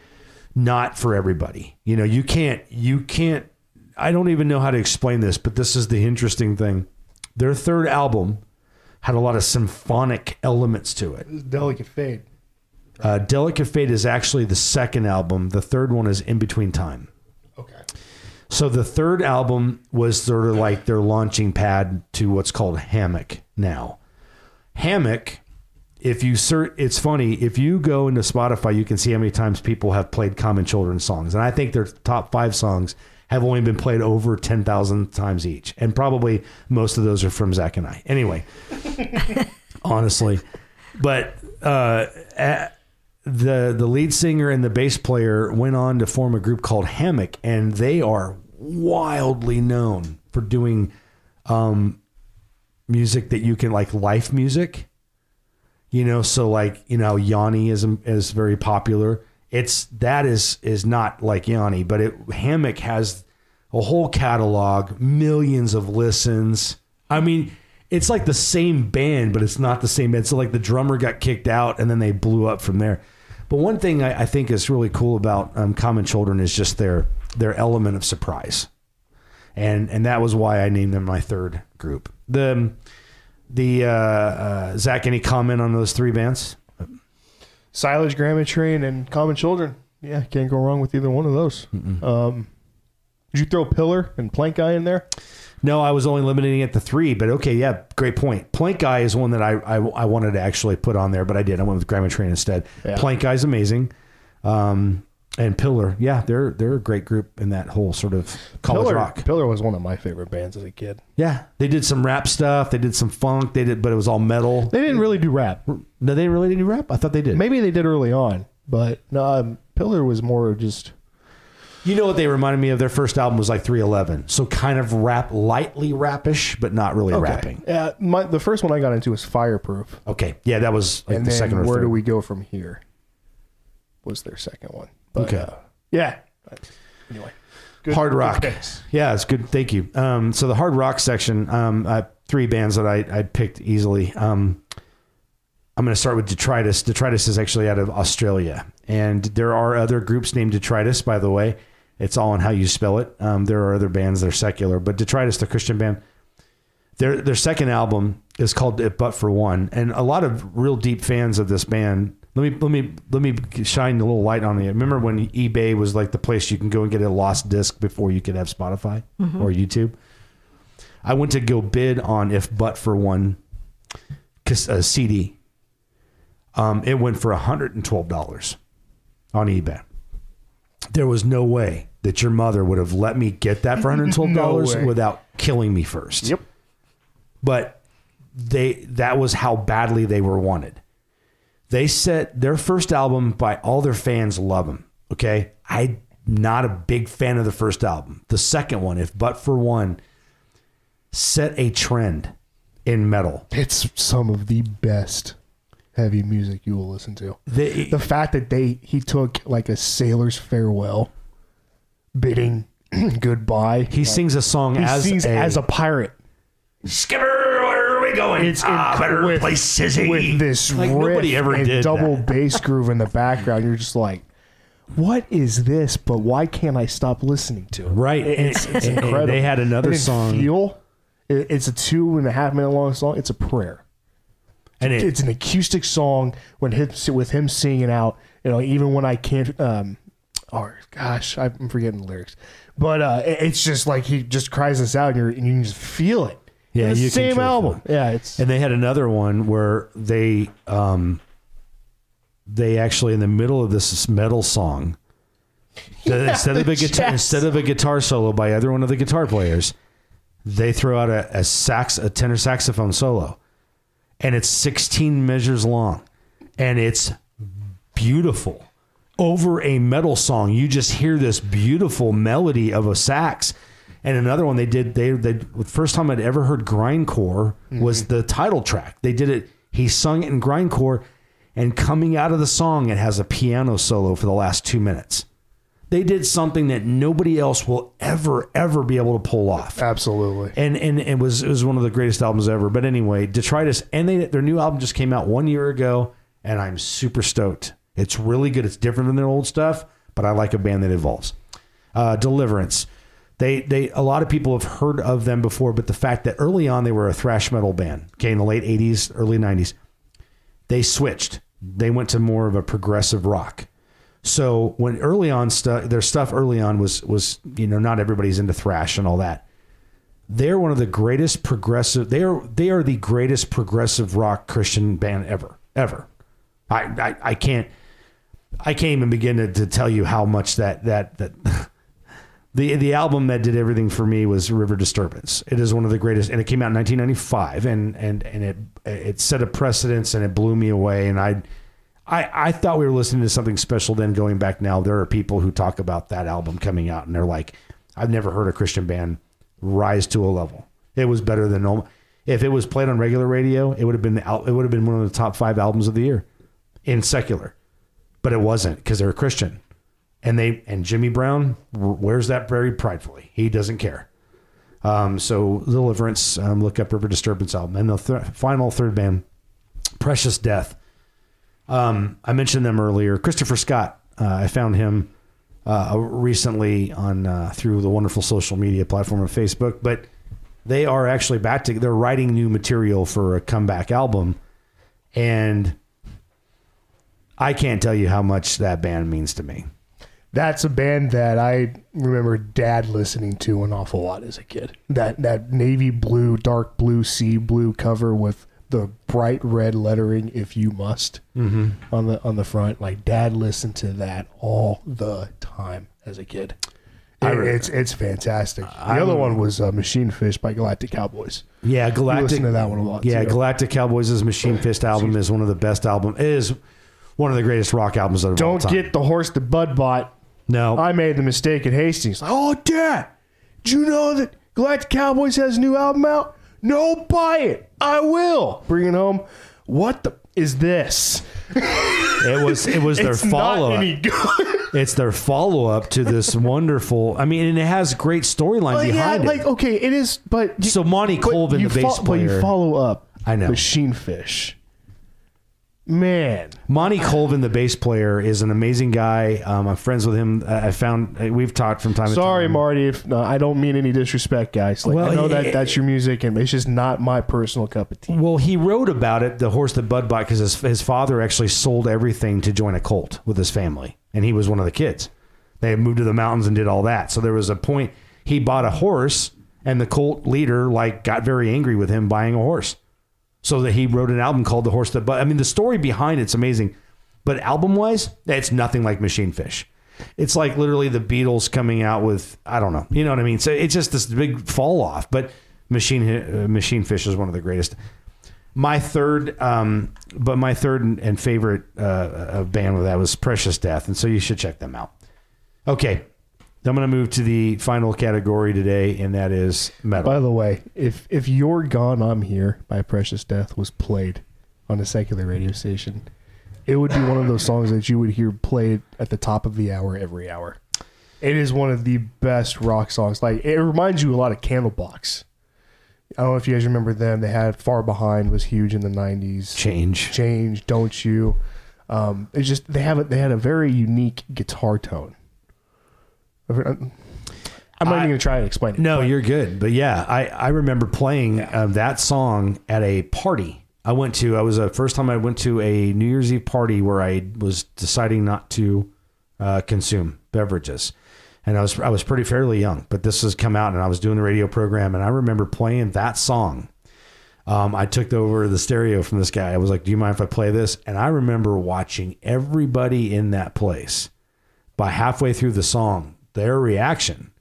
S3: Not for everybody. You know, you can't you can't I don't even know how to explain this, but this is the interesting thing. Their third album had a lot of symphonic elements to it.
S4: Delicate Fade.
S3: Uh, Delicate Fade is actually the second album. The third one is In Between Time.
S4: Okay.
S3: So the third album was sort of like their launching pad to what's called Hammock now. Hammock, if you search, it's funny, if you go into Spotify, you can see how many times people have played Common Children's songs. And I think their top five songs have only been played over 10,000 times each. And probably most of those are from Zach and I. Anyway, honestly. But uh, at- the the lead singer and the bass player went on to form a group called Hammock, and they are wildly known for doing um, music that you can like life music. You know, so like you know, Yanni is is very popular. It's that is is not like Yanni, but it Hammock has a whole catalog, millions of listens. I mean, it's like the same band, but it's not the same band. So like the drummer got kicked out, and then they blew up from there. But one thing I, I think is really cool about um, Common Children is just their their element of surprise, and and that was why I named them my third group. The the uh, uh, Zach, any comment on those three bands?
S4: Silage, Grammatrain, and Common Children. Yeah, can't go wrong with either one of those. Um, did you throw Pillar and Plankeye in there?
S3: No, I was only limiting it to three, but okay, yeah, great point. Plankeye is one that I, I, I wanted to actually put on there, but I did. I went with Grammatrain instead.
S4: Yeah.
S3: Plankeye's amazing. Um, and Pillar, yeah, they're they're a great group in that whole sort of college
S4: Pillar,
S3: rock.
S4: Pillar was one of my favorite bands as a kid.
S3: Yeah, they did some rap stuff. They did some funk. They did, but it was all metal.
S4: They didn't really do rap.
S3: No, they really didn't do rap. I thought they did.
S4: Maybe they did early on, but no, um, Pillar was more just
S3: You know what they reminded me of? Their first album was like 311, so kind of rap, lightly rapish, but not really rapping.
S4: Yeah, my, the first one I got into was Fireproof,
S3: Okay, yeah, that was like
S4: and
S3: the
S4: then
S3: second or
S4: Where. Do We Go From Here? Was their second one. But,
S3: Okay.
S4: uh, yeah. But Anyway, good,
S3: hard
S4: good
S3: rock.
S4: picks.
S3: Yeah, it's good. Thank you. Um, so the hard rock section, um, I, three bands that I, I picked easily. Um, I'm going to start with Detritus. Detritus is actually out of Australia, and there are other groups named Detritus. By the way, it's all on how you spell it. Um, there are other bands that are secular, but Detritus, the Christian band, their their second album is called If But for One, and a lot of real deep fans of this band. Let me let me let me shine a little light on it. Remember when eBay was like the place you can go and get a lost disc before you could have Spotify or YouTube? I went to go bid on If But for One cas- uh, CD. Um, it went for hundred and twelve dollars on eBay. There was no way that your mother would have let me get that for hundred and twelve dollars
S4: No
S3: without killing me first
S4: Yep.
S3: but they that was how badly they were wanted. They set their first album by all their fans love them. Okay, I'm not a big fan of the first album. The second one, if but for one, set a trend in metal.
S4: It's some of the best heavy music you will listen to.
S3: They,
S4: The fact that they he took like a sailor's farewell, bidding goodbye.
S3: he sings a song
S4: He
S3: as
S4: sings
S3: a,
S4: as a pirate.
S3: skipper. Where are we going?
S4: It's
S3: ah,
S4: inc-
S3: better
S4: with-
S3: play Sissy.
S4: with this
S3: Like,
S4: riff
S3: nobody ever
S4: and
S3: did
S4: double
S3: that.
S4: bass groove in the background. You're just like, what is this? But why can't I stop listening to it?
S3: Right,
S4: It- it's,
S3: and-
S4: it's
S3: and- and
S4: incredible.
S3: they had another song-
S4: Feel. It- It's a two and a half minute long song. It's a prayer.
S3: and it,
S4: It's an acoustic song when him, with him singing out. You know, even when I can't. Um, or gosh, I'm forgetting the lyrics, but uh, it's just like he just cries this out, and, you're, and you can just feel it.
S3: Yeah,
S4: In the
S3: you
S4: same album. Yeah, it's
S3: And they had another one where they um they actually in the middle of this metal song the- instead of a guitar instead of a guitar solo by either one of the guitar players, they throw out a, a sax a tenor saxophone solo. And it's 16 measures long. And it's beautiful. Over a metal song, you just hear this beautiful melody of a sax. And another one they did, they they the first time I'd ever heard grindcore was the title track. They did it. He sung it in grindcore, and coming out of the song, it has a piano solo for the last two minutes. They did something that nobody else will ever ever be able to pull off
S4: absolutely.
S3: and and it was it was one of the greatest albums ever. But anyway, Detritus and they their new album just came out one year ago, and I'm super stoked. It's really good. It's different than their old stuff, but I like a band that evolves. Uh, Deliverance, they they a lot of people have heard of them before, but the fact that early on they were a thrash metal band, okay, in the late '80s, early '90s, they switched. They went to more of a progressive rock. So when early on stuff, their stuff early on was was you know not everybody's into thrash and all that they're one of the greatest progressive they are they are the greatest progressive rock christian band ever ever i i, I can't i can't even begin to, to tell you how much that that that the the album that did everything for me was river disturbance. It is one of the greatest and it came out in 1995 and and and it it set a precedence and it blew me away and i I, I thought we were listening to something special then going back now. There are people who talk about that album coming out and they're like i've never heard a christian band rise to a level. It was better than normal. If it was played on regular radio it would have been the, it would have been one of the top five albums of the year in secular but it wasn't because they're a christian and they and jimmy brown wears that very pridefully he doesn't care um, so deliverance um, look up river disturbance album and the th- final third band precious death um, I mentioned them earlier. Christopher Scott. Uh, I found him uh, recently on uh, through the wonderful social media platform of Facebook. But they are actually back to. They're writing new material for a comeback album, and I can't tell you how much that band means to me.
S4: That's a band that I remember Dad listening to an awful lot as a kid. That that navy blue, dark blue, sea blue cover with the bright red lettering "If You Must" on the on the front. Like Dad listened to that all the time as a kid. It- it's it's fantastic. The other one was uh, Machine Fish by Galactic Cowboys.
S3: Yeah, Galactic.
S4: listen to that one a lot,
S3: Yeah,
S4: too.
S3: Galactic Cowboys' Machine Fish album is one of the best album. It is one of the greatest rock albums of all time.
S4: Don't get the horse that Bud bought.
S3: No.
S4: I made the mistake at Hastings. Like, oh, Dad, did you know that Galactic Cowboys has a new album out? No, buy it. I will. Bring it home. What the is this?
S3: it was it was their follow up. It's their follow up to this wonderful. I mean, and it has great storyline
S4: Well, yeah,
S3: behind
S4: like okay, it is, but
S3: So Monty Colvin, the bass
S4: fo- but you follow up.
S3: I know.
S4: Machine Fish. Man,
S3: Monty Colvin, the bass player, is an amazing guy. Um, I'm friends with him. I found we've talked from time to time.
S4: sorry, Marty. If no, I don't mean any disrespect, guys. Like,
S3: Well,
S4: I know
S3: yeah,
S4: that that's your music, and it's just not my personal cup of tea.
S3: Well, he wrote about it, the horse that Bud bought, because his, his father actually sold everything to join a cult with his family, and he was one of the kids. They had moved to the mountains and did all that. So there was a point he bought a horse, and the cult leader like got very angry with him buying a horse, so that he wrote an album called "The Horse That Bud." I mean, the story behind it's amazing, but album wise, it's nothing like Machine Fish. It's like literally the Beatles coming out with I don't know, you know what I mean. So it's just this big fall off, but Machine uh, Machine Fish is one of the greatest my third um but my third and, favorite uh band with that was precious death and so you should check them out okay i'm going to move to the final category today and that is metal
S4: By the way, if if "You're Gone, I'm Here" by Precious Death was played on a secular radio station, it would be one of those songs that you would hear played at the top of the hour every hour. It is one of the best rock songs. Like it reminds you a lot of Candlebox. I don't know if you guys remember them. They had "Far Behind" was huge in the '90s.
S3: change
S4: Change, don't you? Um, it's just they have a, they had a very unique guitar tone. I'm not even gonna try to explain it.
S3: no you're good but yeah i i remember playing um, that song at a party i went to i was the first time i went to a new year's eve party where i was deciding not to uh, consume beverages. And I was I was pretty fairly young, but this has come out, and I was doing the radio program, and I remember playing that song. Um, I took over the stereo from this guy. I was like, "Do you mind if I play this?" And I remember watching everybody in that place. By halfway through the song, their reaction,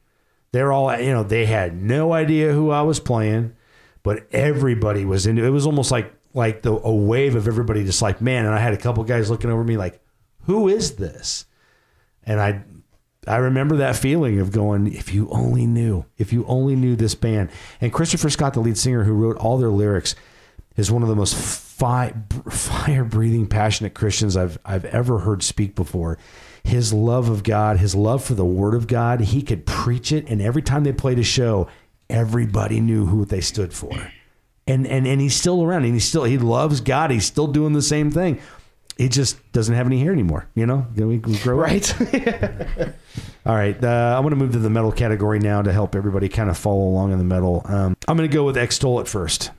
S3: they're all you know, they had no idea who I was playing, but everybody was into. It was almost like like the a wave of everybody just like man. And I had a couple guys looking over me like, "Who is this?" And I I remember that feeling of going, if you only knew, if you only knew this band. And Christopher Scott, the lead singer who wrote all their lyrics, is one of the most fi- fire breathing, passionate Christians I've, I've ever heard speak before. His love of God, his love for the Word of God, he could preach it. And every time they played a show, everybody knew who they stood for. And, and, and he's still around and he still, he loves God. He's still doing the same thing he just doesn't have any hair anymore. You know, we, we grow.
S4: Right.
S3: All right, uh, I'm going to move to the metal category now to help everybody kind of follow along in the metal. Um, I'm going to go with Extol at first.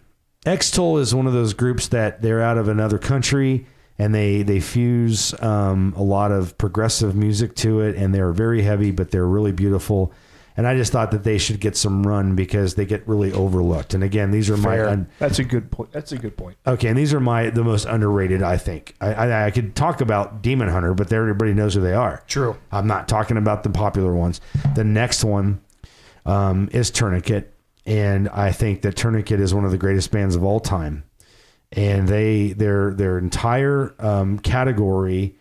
S3: Extol is one of those groups that they're out of another country and they they fuse um, a lot of progressive music to it, and they're very heavy, but they're really beautiful. And I just thought that they should get some run because they get really overlooked. And again, these are my un-
S4: That's a good point. That's a good point.
S3: Okay, and these are my the most underrated. I think I, I, I could talk about Demon Hunter, but everybody knows who they are.
S4: True.
S3: I'm not talking about the popular ones. The next one um, is Tourniquet, and I think that Tourniquet is one of the greatest bands of all time. And they their their entire um, category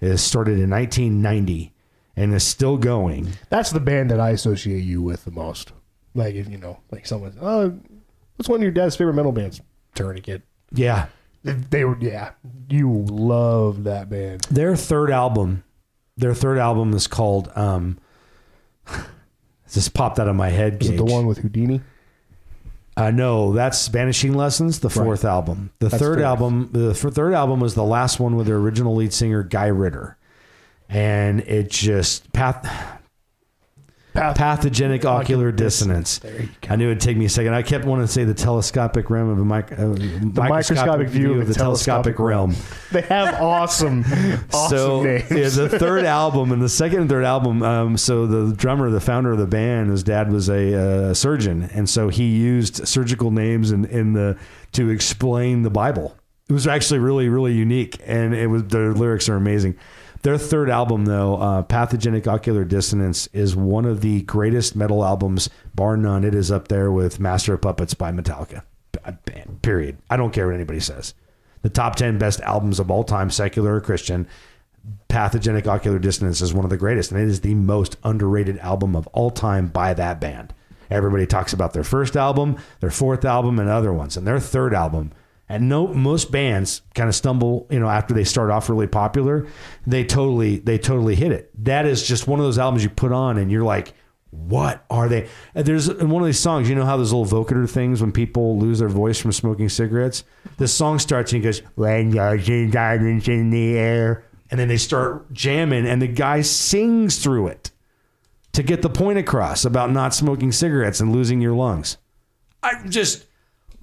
S3: is started in 1990 and is still going.
S4: That's the band that I associate you with the most. Like if you know, like someone, oh, what's one of your dad's favorite metal bands? Tourniquet.
S3: Yeah,
S4: They were, yeah. You love that band.
S3: their third album their third album is called um this popped out of my head
S4: Is it the one with Houdini?
S3: uh no that's vanishing lessons the fourth album the
S4: That's
S3: third
S4: fair.
S3: album the th- third album was the last one with their original lead singer guy ritter and it just path pathogenic ocular dissonance. I knew it'd take me a second. I kept wanting to say the telescopic realm of a mic- uh, microscopic,
S4: microscopic
S3: view of the telescopic realm.
S4: They have awesome, awesome
S3: so
S4: names.
S3: yeah, the third album and the second and third album. Um, so the drummer, the founder of the band, his dad was a uh, surgeon, and so he used surgical names in, in the to explain the Bible. It was actually really really unique, and it was the lyrics are amazing. Their third album, though, uh, Pathogenic Ocular Dissonance, is one of the greatest metal albums, bar none. It is up there with Master of Puppets by Metallica. Period. I don't care what anybody says. The top 10 best albums of all time, secular or Christian, Pathogenic Ocular Dissonance is one of the greatest, and it is the most underrated album of all time by that band. Everybody talks about their first album, their fourth album, and other ones, and their third album. And no, most bands kind of stumble, you know, after they start off really popular, they totally, they totally hit it. That is just one of those albums you put on, and you're like, what are they? And there's in one of these songs, you know how those little vocoder things when people lose their voice from smoking cigarettes. This song starts and he goes, "When seeing diamonds in the air," and then they start jamming, and the guy sings through it to get the point across about not smoking cigarettes and losing your lungs. I just,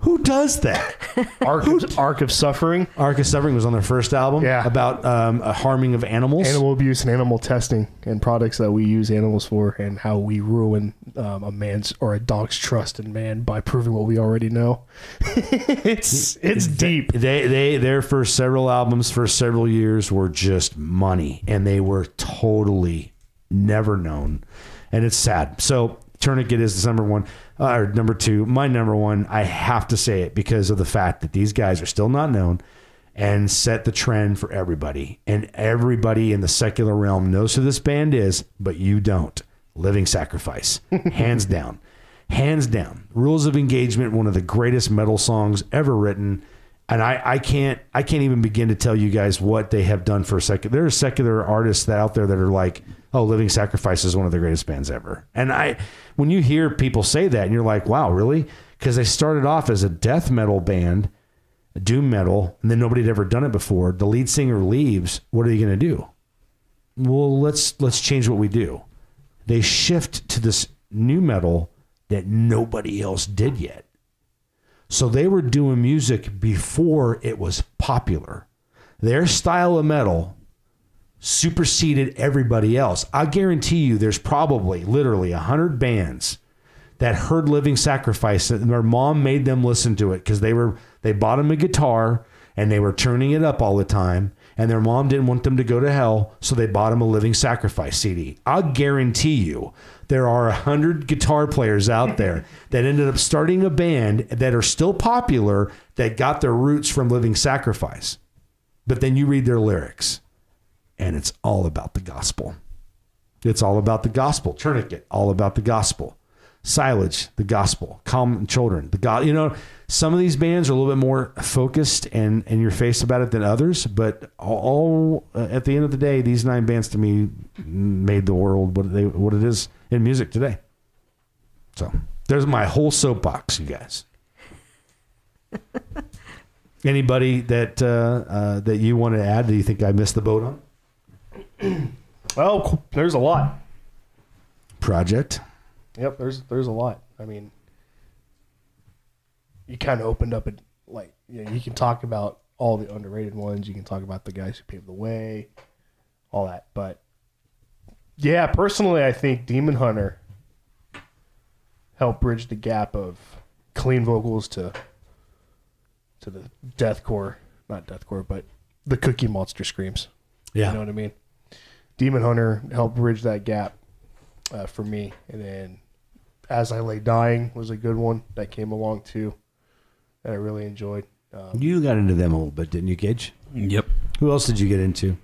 S3: who does that?
S4: Ark of, Ark of Suffering,
S3: Ark of Suffering was on their first album
S4: Yeah.
S3: about um, a harming of animals.
S4: animal abuse and animal testing, and products that we use animals for, and how we ruin um, a man's or a dog's trust in man by proving what we already know. it's it's deep.
S3: They they their first several albums for several years were just money, and they were totally never known, and it's sad. So Tourniquet is the number one uh, or number two. My number one, I have to say it because of the fact that these guys are still not known and set the trend for everybody, and everybody in the secular realm knows who this band is, but you don't. Living Sacrifice, hands down hands down rules of engagement one of the greatest metal songs ever written and I, I can't I can't even begin to tell you guys what they have done for a second. There are secular artists that out there that are like, oh, Living Sacrifice is one of the greatest bands ever. And I, when you hear people say that, and you're like, wow, really? Because they started off as a death metal band, doom metal, and then nobody had ever done it before. The lead singer leaves. What are you going to do? Well, let's let's change what we do. They shift to this new metal that nobody else did yet. So they were doing music before it was popular. Their style of metal superseded everybody else. I guarantee you there's probably literally 100 bands that heard Living Sacrifice and their mom made them listen to it because they were they bought them a guitar and they were turning it up all the time and their mom didn't want them to go to hell so they bought them a Living Sacrifice CD. I'll guarantee you there are a hundred guitar players out there that ended up starting a band that are still popular that got their roots from Living Sacrifice. But then you read their lyrics and it's all about the gospel. It's all about the gospel. Tourniquet, all about the gospel. Silage, the gospel. Common Children, the God. You know, some of these bands are a little bit more focused and in your face about it than others. But all uh, at the end of the day, these nine bands to me made the world what they what it is in music today. So there's my whole soapbox, you guys. Anybody that uh, uh, that you want to add? Do you think I missed the boat on?
S4: Well, there's a lot.
S3: Project.
S4: Yep, there's there's a lot. I mean, you kind of opened up it like you know, you can talk about all the underrated ones. You can talk about the guys who paved the way, all that. But yeah, personally, I think Demon Hunter helped bridge the gap of clean vocals to to the deathcore, not deathcore, but the Cookie Monster screams.
S3: Yeah.
S4: You know what I mean? Demon Hunter helped bridge that gap uh, for me. And then As I Lay Dying was a good one that came along too that I really enjoyed. Um,
S3: You got into them a little bit, didn't you, Gage?
S6: Yep.
S3: Who else did you get into?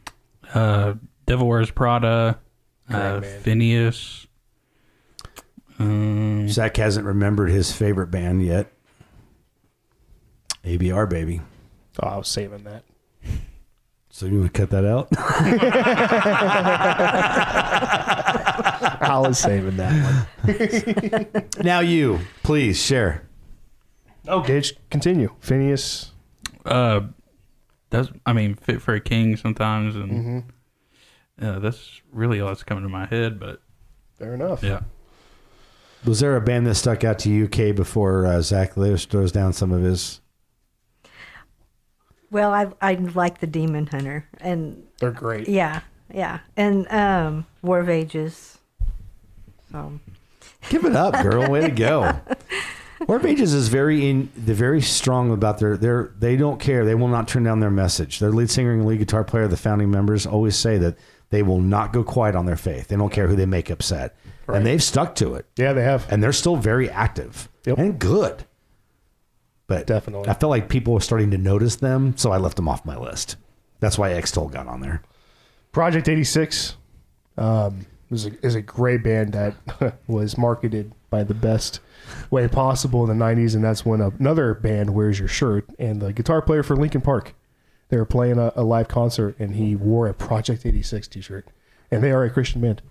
S6: Uh, Devil Wears Prada, uh, Phinehas. Um,
S3: Zach hasn't remembered his favorite band yet. ABR, baby.
S4: oh, I was saving that.
S3: So you would cut that out?
S4: I was saving that one.
S3: now you, please share.
S4: Oh, Gage, continue. Phinehas.
S6: uh, that's I mean, fit for a king sometimes, and
S4: Mm-hmm.
S6: uh, that's really all that's coming to my head. But
S4: Fair enough.
S6: yeah,
S3: Was there a band that stuck out to you, Kay, before uh, Zach Lewis throws down some of his?
S5: Well, I I like the Demon Hunter, and
S4: They're great.
S5: yeah, yeah, and um, War of Ages. So
S3: Give it up, girl. Way to go. War of Ages is very in they're very strong about their their they don't care. They will not turn down their message. Their lead singer and lead guitar player, the founding members, always say that they will not go quiet on their faith. They don't care who they make upset. And they've stuck to it.
S4: Yeah, they have.
S3: And they're still very active
S4: Yep.
S3: and good. But
S4: Definitely.
S3: I felt like people were starting to notice them, so I left them off my list. That's why Extol got on there.
S4: Project 86 um, is, a, is a great band that was marketed by the best way possible in the 90s. And that's when another band wears your shirt. And the guitar player for Linkin Park, they were playing a, a live concert and he wore a Project 86 t shirt. And they are a Christian band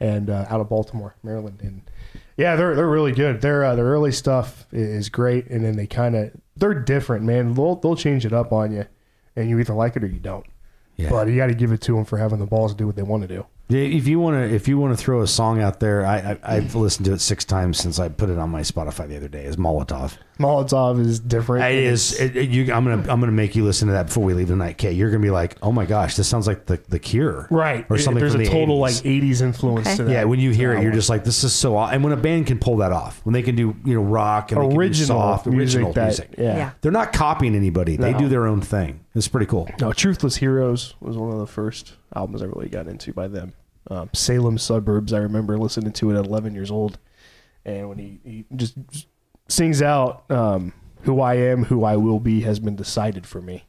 S4: and uh, out of Baltimore, Maryland. And yeah, they're, they're really good. Their, uh, their early stuff is great. And then they kind of, they're different, man. They'll, they'll change it up on you. And you either like it or you don't.
S3: Yeah.
S4: But you got to give it to them for having the balls to do what they want to do.
S3: If you want to, if you want to throw a song out there, I, I I've listened to it six times since I put it on my Spotify the other day. Is Molotov?
S4: Molotov is different.
S3: It is. It, it- you, I'm gonna I'm gonna make you listen to that before we leave tonight, Kay. You're gonna be like, oh my gosh, this sounds like the the Cure,
S4: right.
S3: Or something.
S4: There's
S3: from
S4: a
S3: the
S4: total
S3: 80s.
S4: like 80s influence
S5: Okay.
S4: to that.
S3: Yeah, when you hear it, you're just like, this is so. aw- And when a band can pull that off, when they can do you know rock and they can do
S4: original
S3: soft,
S4: music
S3: original
S4: that,
S3: music,
S4: Yeah.
S5: Yeah.
S3: they're not copying anybody. They do their own thing. It's pretty cool.
S4: No, Truthless Heroes was one of the first albums I really got into by them. Um, Salem Suburbs, I remember listening to it at 11 years old. And when he, he just sings out, um, Who I am, who I will be has been decided for me.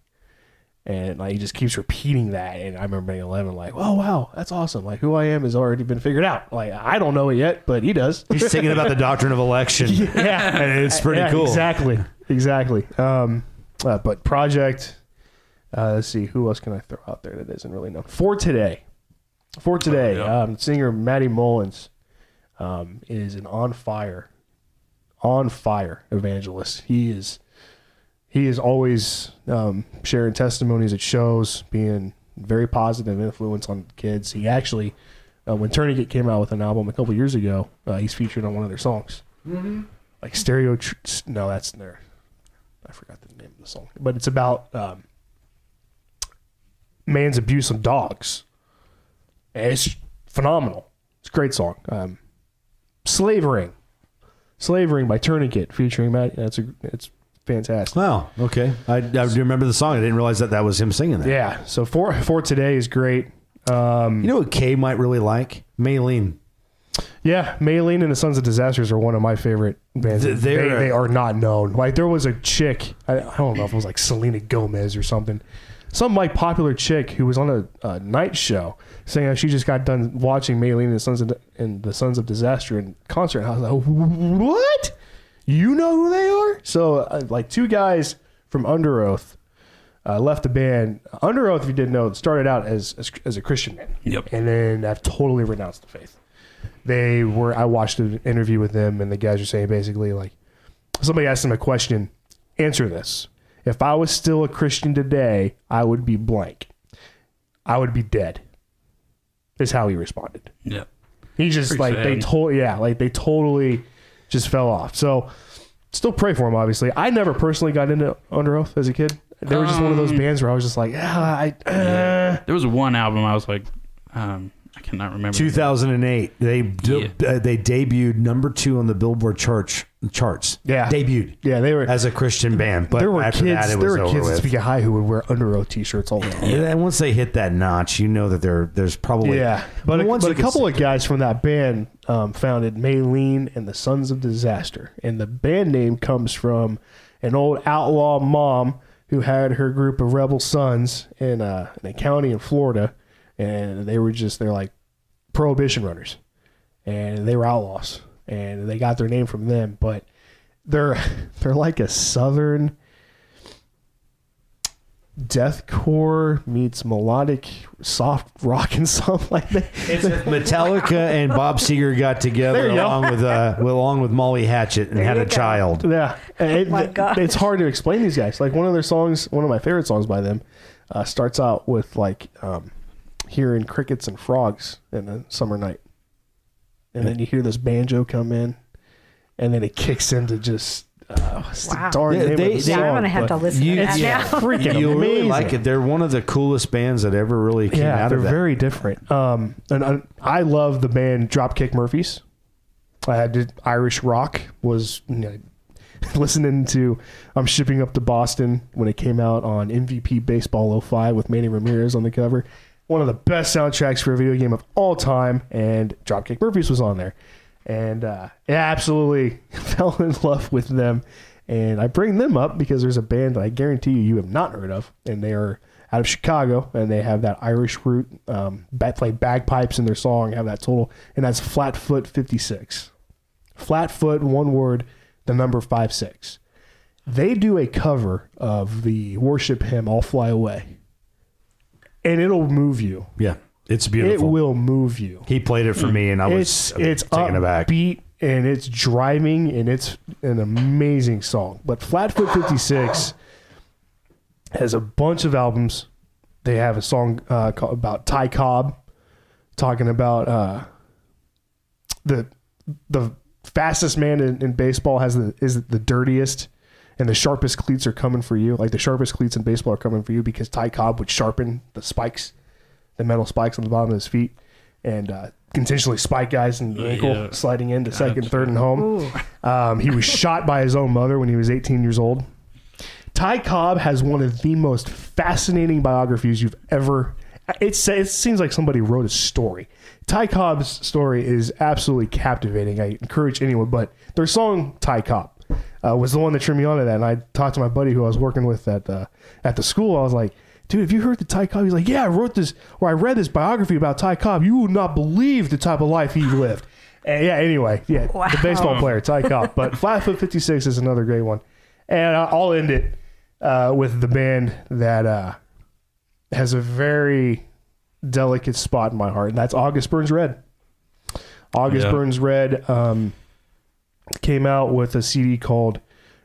S4: And like, he just keeps repeating that. And I remember being 11, like, oh, wow, that's awesome. Like, who I am has already been figured out. Like, I don't know it yet, but he does.
S3: He's singing about the doctrine of election.
S4: yeah.
S3: and it's pretty
S4: Yeah,
S3: cool.
S4: Exactly. Exactly. Um, uh, but Project, uh, let's see, who else can I throw out there that isn't really known? For Today. For Today,
S6: yeah.
S4: um, singer Matty Mullins um, is an on fire, on fire evangelist. He is. He is always um, sharing testimonies at shows, being very positive influence on kids. He actually, uh, when Tourniquet came out with an album a couple years ago, uh, he's featured on one of their songs like stereo tr- no that's their i forgot the name of the song but it's about um, man's abuse of dogs And it's phenomenal. It's a great song. Um, Slavering, Slavering by Tourniquet featuring Matt. That's a it's fantastic.
S3: Wow. Okay. I, I do remember the song. I didn't realize that that was him singing that.
S4: Yeah. So for for today is great. Um,
S3: You know what Kay might really like? Maylene.
S4: Yeah, Maylene and the Sons of Disasters are one of my favorite bands.
S3: Th-
S4: they, they are not known. Like there was a chick, I, I don't know if it was like Selena Gomez or something, some like popular chick who was on a, a night show saying that she just got done watching Maylene and the Sons of and the Sons of Disaster in concert. And I was like, what? You know who they are? So uh, like two guys from Under Oath. Uh, left the band. Under Oath, if you didn't know, started out as, as as a Christian band,
S6: Yep.
S4: and then have totally renounced the faith they were i watched an interview with them and the guys are saying basically like somebody asked them a question answer this if i was still a christian today i would be blank. I would be dead is how he responded.
S6: Yeah.
S4: he just
S6: Pretty
S4: like they told yeah like they totally just fell off. So still pray for him obviously. I never personally got into under oath as a kid. They were just one of those
S6: Um,
S4: bands where i was just like ah, i uh,
S6: There was one album I was like, um, I cannot remember.
S3: 2008. They de- uh, they debuted number two on the Billboard church charts.
S4: Yeah.
S3: Debuted
S4: yeah they were
S3: as a Christian band, but
S4: there were
S3: after
S4: kids
S3: that, it
S4: there were kids
S3: with.
S4: Speaking High who would wear under oath t-shirts all the time
S3: Yeah, and once they hit that notch, you know that there there's probably
S4: Yeah, but, a, but a couple of guys from that band um, founded Maylene and the Sons of Disaster, and the band name comes from an old outlaw mom who had her group of rebel sons in, uh, in a county in Florida, and they were just they're like prohibition runners, and they were outlaws, and they got their name from them, but they're they're like a southern deathcore meets melodic soft rock and something like that.
S3: It's Metallica and Bob Seger got together
S4: you go.
S3: along with uh, along with Molly Hatchet and had a
S5: go.
S3: child.
S4: Yeah, it,
S5: my
S4: it-
S5: gosh.
S4: it's hard to explain these guys. Like one of their songs, one of my favorite songs by them, uh, starts out with like um, hearing crickets and frogs in a summer night, and then you hear this banjo come in, and then it kicks into just uh, what's the
S5: Wow.
S4: darn
S3: Yeah,
S4: name
S3: they-
S4: of the
S3: they-
S5: Yeah, I'm gonna have to listen
S3: You-
S5: to that
S3: yeah.
S5: now.
S4: Freaking
S3: You'll really like it. They're one of the coolest bands that ever really came
S4: yeah,
S3: out
S4: they're
S3: of that.
S4: very different. Um, and I, I love the band Dropkick Murphys. I did Irish rock was you know, listening to I'm shipping up to Boston when it came out on MVP Baseball 05 with Manny Ramirez on the cover. One of the best soundtracks for a video game of all time, and Dropkick Murphys was on there, and uh, I absolutely fell in love with them. And I bring them up because there's a band that I guarantee you you have not heard of, and they are out of Chicago, and they have that Irish root. Um, play bagpipes in their song, have that total, and that's Flatfoot 56. Flatfoot, one word, the number five six. They do a cover of the worship hymn "I'll Fly Away," and it'll move you.
S3: yeah, it's beautiful.
S4: It will move you.
S3: He played it for me, and I was
S4: It's
S3: uh,
S4: it's
S3: taken aback.
S4: upbeat and it's driving and it's an amazing song. But Flatfoot 56 has a bunch of albums. They have a song uh, called, about Ty Cobb, talking about uh, the the fastest man in, in baseball has the is the dirtiest, and the sharpest cleats are coming for you. Like the sharpest cleats in baseball are coming for you because Ty Cobb would sharpen the spikes, the metal spikes on the bottom of his feet, and uh, intentionally spike guys in the ankle,
S6: Yeah.
S4: sliding into second, third, and home. Um, he was shot by his own mother when he was 18 years old. Ty Cobb has one of the most fascinating biographies you've ever. It, sa- it seems like somebody wrote a story. Ty Cobb's story is absolutely captivating. I encourage anyone, but their song "Ty Cobb" uh, was the one that turned me on to that. And I talked to my buddy who I was working with at the at the school. I was like, "Dude, have you heard the Ty Cobb?" He's like, "Yeah, I wrote this or I read this biography about Ty Cobb. You would not believe the type of life he lived." And yeah. Anyway, yeah, the baseball player Ty Cobb, but Flatfoot 56 is another great one. And I- I'll end it uh, with the band that uh, has a very delicate spot in my heart, and that's August Burns Red. August
S6: Yeah.
S4: Burns Red um, came out with a CD called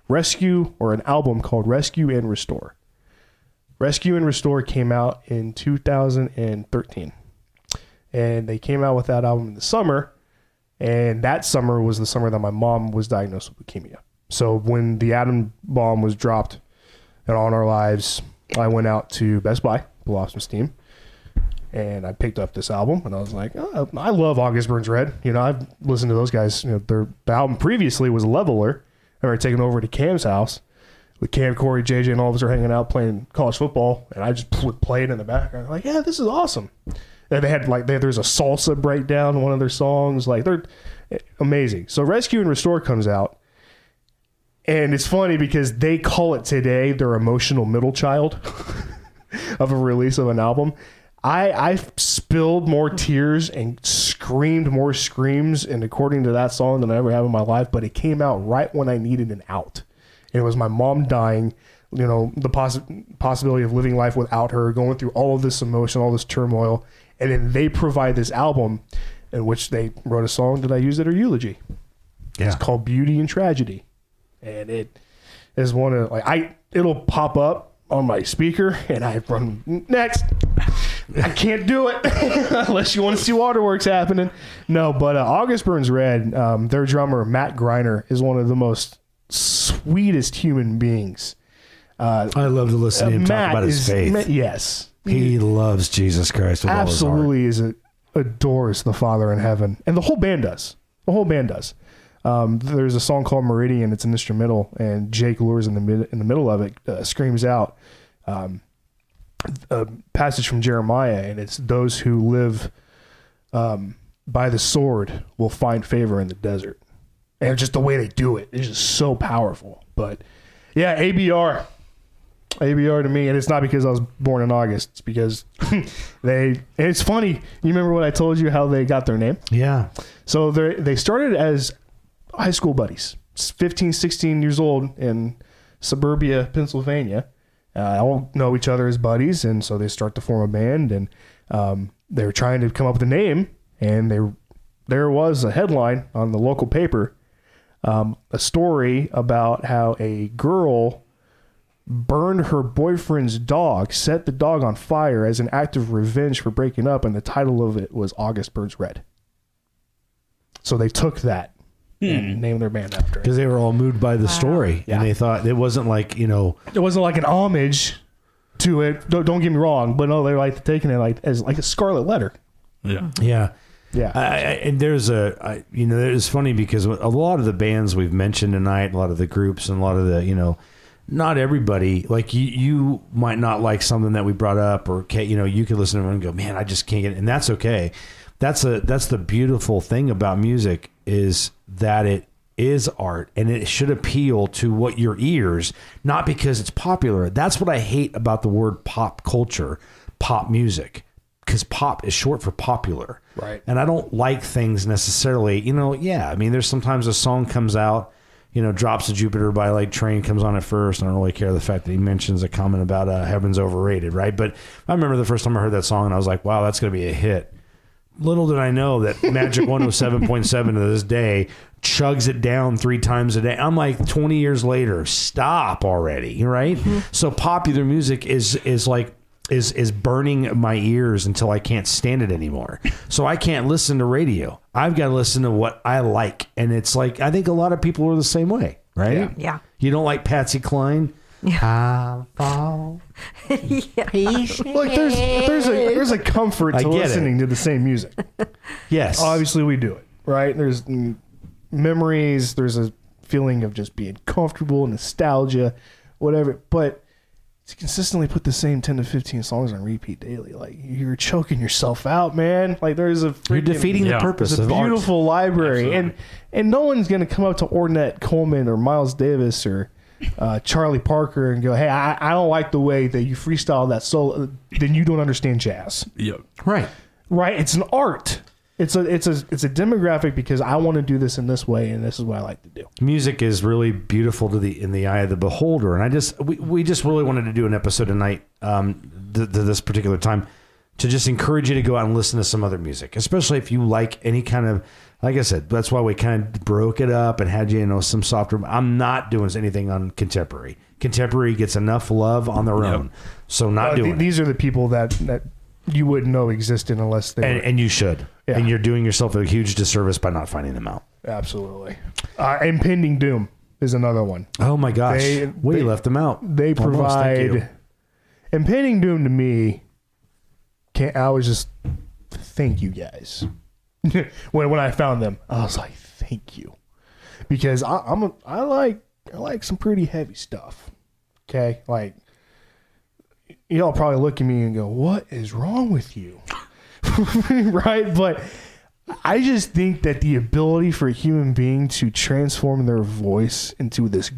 S4: Rescue, or an album called Rescue and Restore. Rescue and Restore came out in 2013. And they came out with that album in the summer. And that summer was the summer that my mom was diagnosed with leukemia. So when the atom bomb was dropped and on our lives, I went out to Best Buy, some steam, and I picked up this album, and I was like, oh, I love August Burns Red. You know, I've listened to those guys. You know, their the album previously was Leveler. They were taken over to Cam's house with Cam, Corey, JJ, and all of us are hanging out playing college football, and I just would play it in the background. Like, yeah, this is awesome. And they had like they, there's a salsa breakdown in one of their songs. Like they're amazing. So Rescue and Restore comes out, and it's funny because they call it today their emotional middle child of a release of an album. I I spilled more tears and screamed more screams and according to that song than I ever have in my life, but it came out right when I needed an out. It was my mom dying, you know, the poss- possibility of living life without her, going through all of this emotion, all this turmoil, and then they provide this album in which they wrote a song that I used at her eulogy.
S3: Yeah.
S4: It's called Beauty and Tragedy. And it is one of like I it'll pop up on my speaker and I run next. I can't do it unless you want to see waterworks happening. No, but uh, August Burns Red, um, their drummer Matt Greiner is one of the most sweetest human beings. Uh,
S3: I love to listen to him talk about his
S4: is
S3: faith.
S4: Yes,
S3: he loves Jesus Christ with
S4: absolutely is a, adores the Father in heaven, and the whole band does. The whole band does. Um, there's a song called Meridian. It's an instrumental, and Jake Luhrs in the mid, in the middle of it uh, screams out um, a passage from Jeremiah, and it's those who live um, by the sword will find favor in the desert. And just the way they do it is just so powerful. But yeah, ABR. ABR to me, and it's not because I was born in August. It's because they. It's funny. You remember what I told you how they got their name?
S3: Yeah.
S4: So they they started as high school buddies, 15, 16 years old in suburbia, Pennsylvania. Uh, all know each other as buddies, and so they start to form a band. And um, they were trying to come up with a name, and they there was a headline on the local paper, um, a story about how a girl burned her boyfriend's dog, set the dog on fire as an act of revenge for breaking up, and the title of it was August Burns Red. So they took that and hmm. named their band after.
S3: Because they were all moved by the story,
S4: Yeah.
S3: and they thought it wasn't like you know.
S4: It wasn't like an homage to it. Don't, don't get me wrong, but no, they're like taking it like as like a scarlet letter.
S6: Yeah. Mm-hmm.
S3: Yeah.
S4: Yeah.
S3: I, I, and there's a, I, you know, it's funny because a lot of the bands we've mentioned tonight, a lot of the groups, and a lot of the, you know, not everybody. Like you, you might not like something that we brought up, or ca- you know, you could listen to it and go, man, I just can't get it, and that's okay. That's a that's the beautiful thing about music is that it is art and it should appeal to what your ears, not because it's popular. That's what I hate about the word pop culture, pop music, because pop is short for popular.
S4: Right.
S3: And I don't like things necessarily. You know, yeah. I mean, there's sometimes a song comes out, you know, Drops of Jupiter by like Train comes on at first. I don't really care the fact that he mentions a comment about uh, Heaven's overrated, right? But I remember the first time I heard that song and I was like, wow, that's going to be a hit. Little did I know that Magic 107.7 to this day chugs it down three times a day. I'm like 20 years later, stop already, right? Mm-hmm. So popular music is is like is is burning my ears until I can't stand it anymore. So I can't listen to radio. I've got to listen to what I like, and it's like I think a lot of people are the same way, right?
S5: Yeah.
S3: You don't like Patsy Cline?
S5: Yeah.
S4: Look, there's there's a there's a comfort
S3: I
S4: to
S3: get it.
S4: listening to the same music.
S3: Yes.
S4: Obviously, we do it right. There's memories. There's a feeling of just being comfortable, nostalgia, whatever. But to consistently put the same ten to fifteen songs on repeat daily, like you're choking yourself out, man. Like there's a
S3: You're
S4: freaking-
S3: defeating
S6: Yeah.
S3: the purpose
S4: It's a
S3: of art.
S4: beautiful library, and and no one's gonna come up to Ornette Coleman or Miles Davis or uh, Charlie Parker and go, "Hey, I, I don't like the way that you freestyle that solo." Then you don't understand jazz,
S6: Yep.
S3: Right.
S4: right? It's an art. It's a it's a it's a demographic because I want to do this in this way, and this is what I like to do.
S3: music is really beautiful to the in the eye of the beholder and i just we, we just really wanted to do an episode tonight um th- th- this particular time to just encourage you to go out and listen to some other music especially if you like any kind of like i said that's why we kind of broke it up and had you, know some softer i'm not doing anything on contemporary contemporary gets enough love on their own so not
S4: Uh,
S3: doing
S4: th-
S3: it.
S4: these are the people that that you wouldn't know existed unless they
S3: and,
S4: were.
S3: and you should
S4: Yeah.
S3: and you're doing yourself a huge disservice by not finding them out
S4: absolutely. Uh, impending doom is another one.
S3: oh my gosh
S4: They-
S3: we
S4: they-
S3: left them out
S4: they
S3: Almost, thank you.
S4: provide impending doom to me can't. I was just thank you guys. when when I found them, I was like, thank you, because I, I'm a, I like I like some pretty heavy stuff. Okay, like y'all probably look at me and go, "What is wrong with you?" right? But I just think that the ability for a human being to transform their voice into this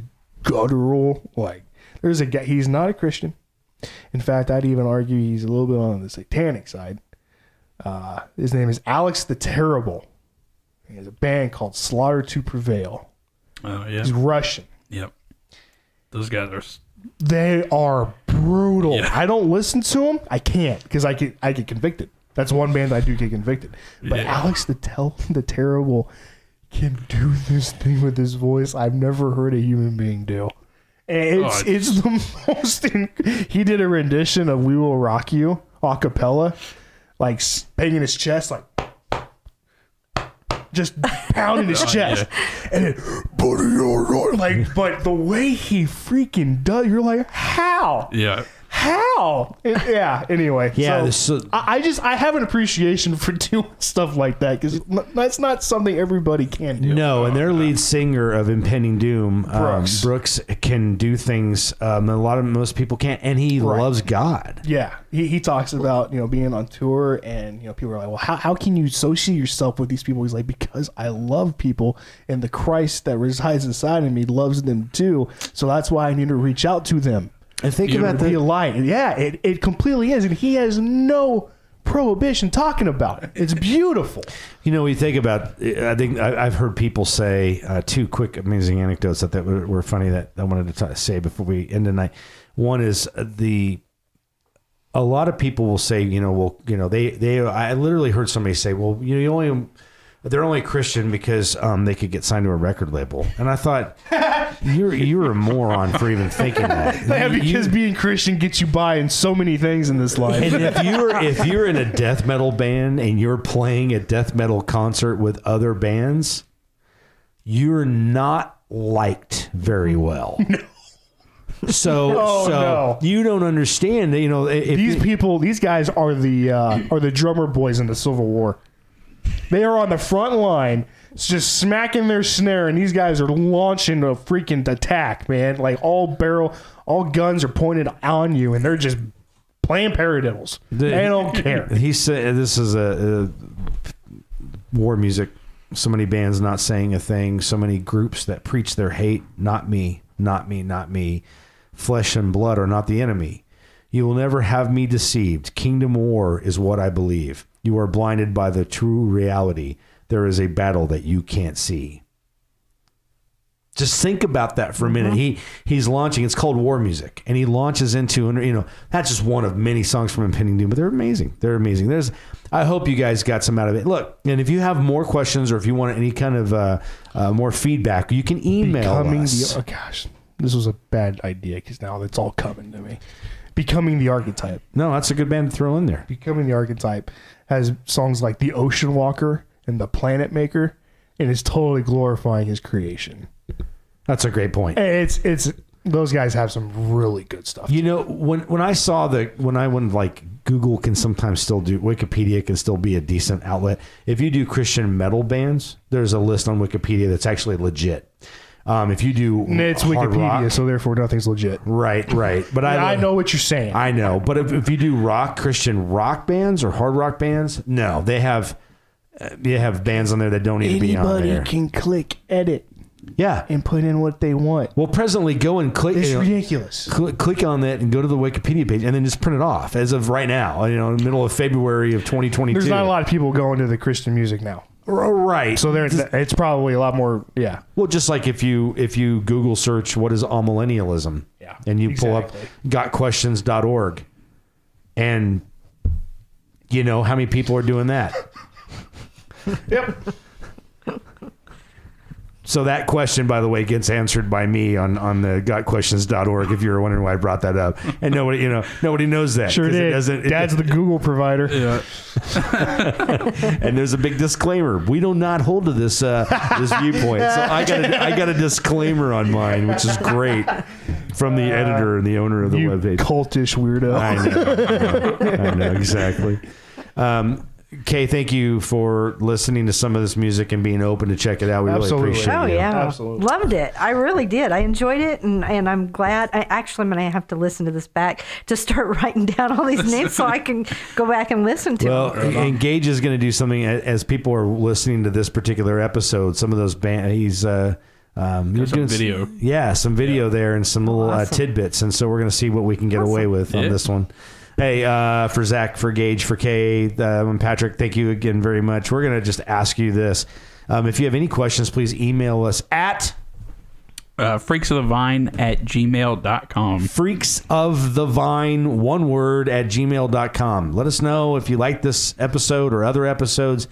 S4: guttural, like, there's a guy, he's not a Christian. In fact, I'd even argue he's a little bit on the satanic side. Uh, his name is Alex the Terrible. He has a band called Slaughter to Prevail.
S6: Oh yeah.
S4: He's Russian.
S6: Yep. Those guys are.
S4: They are brutal.
S6: Yeah.
S4: I don't listen to them. I can't because I get I get convicted. That's one band I do get convicted. But
S6: Yeah.
S4: Alex the tell the terrible can do this thing with his voice I've never heard a human being do. And it's
S6: Oh,
S4: it's the most. In, he did a rendition of "We Will Rock You" a cappella, like banging his chest, like just pounding his oh, chest, and then buddy, you're right. like, but the way he freaking does, you're like, how?
S6: Yeah.
S4: How? It- yeah. Anyway.
S3: Yeah,
S4: So
S3: this-
S4: I, I just I have an appreciation for doing stuff like that because that's not something everybody can do.
S3: No, and their lead singer of Impending Doom, um,
S4: Brooks.
S3: Brooks, can do things um, a lot of most people can't, and he
S4: Right.
S3: loves God.
S4: Yeah, he, he talks about you know being on tour and you know people are like, well, how, how can you associate yourself with these people? He's like, because I love people and the Christ that resides inside of me loves them too. So that's why I need to reach out to them.
S3: And think about
S4: to be a
S3: the
S4: light. Yeah, it, it completely is, and he has no prohibition talking about it. It's beautiful.
S3: You know, we think about. I think I, I've heard people say uh, two quick, amazing anecdotes that, that were, were funny that I wanted to t- say before we end tonight. One is the. A lot of people will say, you know, well, you know, they they. I literally heard somebody say, well, you know, you only. They're only Christian because um, they could get signed to a record label, and I thought you're you're a moron for even thinking that.
S4: Yeah, because
S3: you-
S4: being Christian gets you by in so many things in this life.
S3: and if you're if you're in a death metal band and you're playing a death metal concert with other bands, you're not liked very well. No. So,
S4: Oh,
S3: so
S4: no.
S3: you don't understand. You know, if
S4: these
S3: you-
S4: people, these guys are the uh, are the drummer boys in the Civil War. They are on the front line, just smacking their snare, and these guys are launching a freaking attack, man. Like all barrel, all guns are pointed on you, and they're just playing paradiddles.
S3: The-
S4: they don't care.
S3: He said this is a, a war music. So many bands not saying a thing. So many groups that preach their hate. Not me. Not me. Not me. Flesh and blood are not the enemy. You will never have me deceived. Kingdom war is what I believe. You are blinded by the true reality. There is a battle that you can't see. Just think about that for a minute. He he's launching. It's called War Music, and he launches into and you know that's just one of many songs from Impending Doom, but they're amazing. They're amazing. There's I hope you guys got some out of it. Look, and if you have more questions or if you want any kind of uh, uh, more feedback, you can email
S4: Becoming
S3: us.
S4: the oh gosh, this was a bad idea because now it's all coming to me. Becoming the archetype.
S3: no, that's a good band to throw in there.
S4: Becoming the Archetype has songs like The Ocean Walker and The Planet Maker, and is totally glorifying his creation.
S3: That's a great point.
S4: It's it's those guys have some really good stuff.
S3: You know, when when I saw the when I went like Google can sometimes still do Wikipedia can still be a decent outlet. If you do Christian metal bands, there's a list on Wikipedia that's actually legit. Um, if you do,
S4: And it's
S3: hard
S4: Wikipedia,
S3: rock-
S4: so therefore nothing's legit.
S3: right, right. But I,
S4: I, know what you're saying.
S3: I know. But if, if you do rock Christian rock bands or hard rock bands, no, they have uh, they have bands on there that don't need to be on
S4: Anybody
S3: there.
S4: can click edit
S3: yeah.
S4: and put in what they want.
S3: Well, presently, go and click.
S4: It's
S3: you know,
S4: ridiculous.
S3: Click, click on that and go to the Wikipedia page, and then just print it off. As of right now, you know, in the middle of February of 2022.
S4: There's not a lot of people going to the Christian music now,
S3: right?
S4: so there it's probably a lot more. Yeah,
S3: well, just like if you if you Google search what is amillennialism,
S4: Yeah,
S3: and you pull
S4: exactly.
S3: up gotquestions.org, and you know how many people are doing that.
S4: yep.
S3: So that question, by the way, gets answered by me on on the gotquestions.org. If you're wondering why I brought that up, and nobody, you know, nobody knows that.
S4: Sure did.
S3: It doesn't. it-
S4: Dad's the Google provider.
S6: Yeah.
S3: and there's a big disclaimer. We do not hold to this uh, this viewpoint. So I got a, I got a disclaimer on mine, which is great. from the editor and the owner of the
S4: you
S3: webpage.
S4: cultish weirdo.
S3: I know. I know exactly. Um, Kay, thank you for listening to some of this music and being open to check it out. We
S4: Absolutely.
S3: really appreciate
S5: Oh
S3: you.
S5: yeah,
S4: Absolutely.
S5: loved it. I really did. I enjoyed it, and and I'm glad. I actually, I'm gonna have to listen to this back to start writing down all these names so I can go back and listen to
S3: Well,
S5: them.
S3: and Gage is going to do something as people are listening to this particular episode. Some of those band, he's uh, um, you're
S6: some
S3: doing s-
S6: video.
S3: yeah, some video there and some little uh, tidbits, and so we're going to see what we can get away with on
S6: Yeah.
S3: this one. Hey, uh, for Zach, for Gage, for Kay, um, and Patrick, thank you again very much. We're going to just ask you this: um, if you have any questions, please email us at
S6: Uh, freaks of the vine at gmail.com.
S3: freaks of the vine one word at gmail.com let us know if you like this episode or other episodes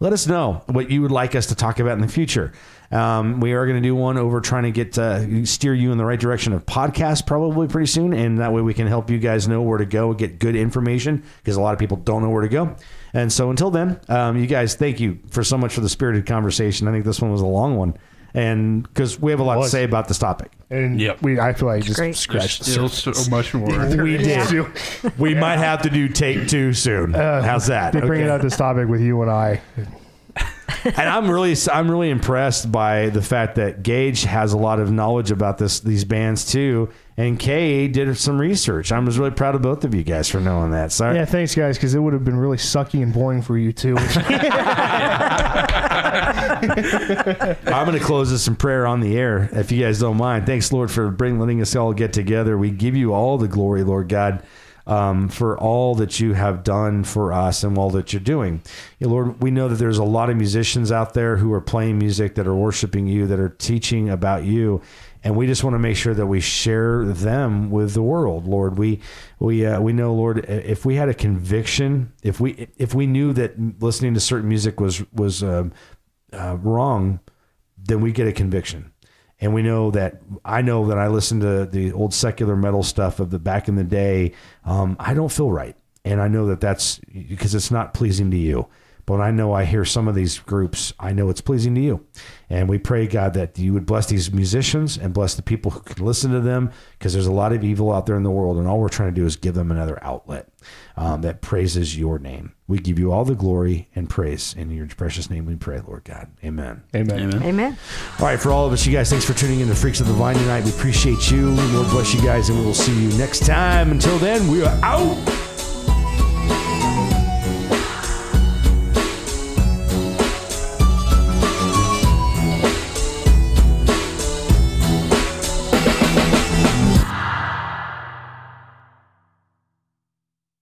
S3: let us know what you would like us to talk about in the future. Um, we are going to do one over trying to get uh, steer you in the right direction of podcasts probably pretty soon and that way we can help you guys know where to go and get good information because a lot of people don't know where to go. And so until then um, you guys thank you for so much for the spirited conversation. I think this one was a long one and because we have a lot to say about this topic
S4: And
S6: Yep.
S4: we, I feel like just
S5: great.
S4: Scratched the
S6: still
S4: surface.
S6: so much more.
S3: we did
S4: Yeah.
S3: we might have to do take two soon. Uh, How's that?
S4: They bring
S3: Okay.
S4: out this topic with you and I.
S3: and I'm really, I'm really impressed by the fact that Gage has a lot of knowledge about this, these bands too, and Kay did some research. I'm just really proud of both of you guys for knowing that. Sorry.
S4: Yeah, thanks guys, because it would have been really sucky and boring for you too.
S3: I'm going to close this in prayer on the air, if you guys don't mind. Thanks, Lord, for bring, letting us all get together. We give you all the glory, Lord God, um, for all that you have done for us and all that you're doing. Yeah, Lord, we know that there's a lot of musicians out there who are playing music, that are worshiping you, that are teaching about you. And we just want to make sure that we share them with the world, Lord. We we uh, we know, Lord, if we had a conviction, if we if we knew that listening to certain music was was um, uh, wrong, then we get a conviction. And we know that I know that I listen to the old secular metal stuff of the back in the day. Um, I don't feel right, and I know that that's because it's not pleasing to you. But I know I hear some of these groups, I know it's pleasing to you. And we pray, God, that you would bless these musicians and bless the people who can listen to them because there's a lot of evil out there in the world. And all we're trying to do is give them another outlet um, that praises your name. We give you all the glory and praise. In your precious name we pray, Lord God. Amen.
S4: Amen.
S6: Amen.
S5: Amen.
S3: All right, for all of us, you guys, thanks for tuning in to Freaks of the Vine tonight. We appreciate you. Lord bless you guys, and we will see you next time. Until then, we are out.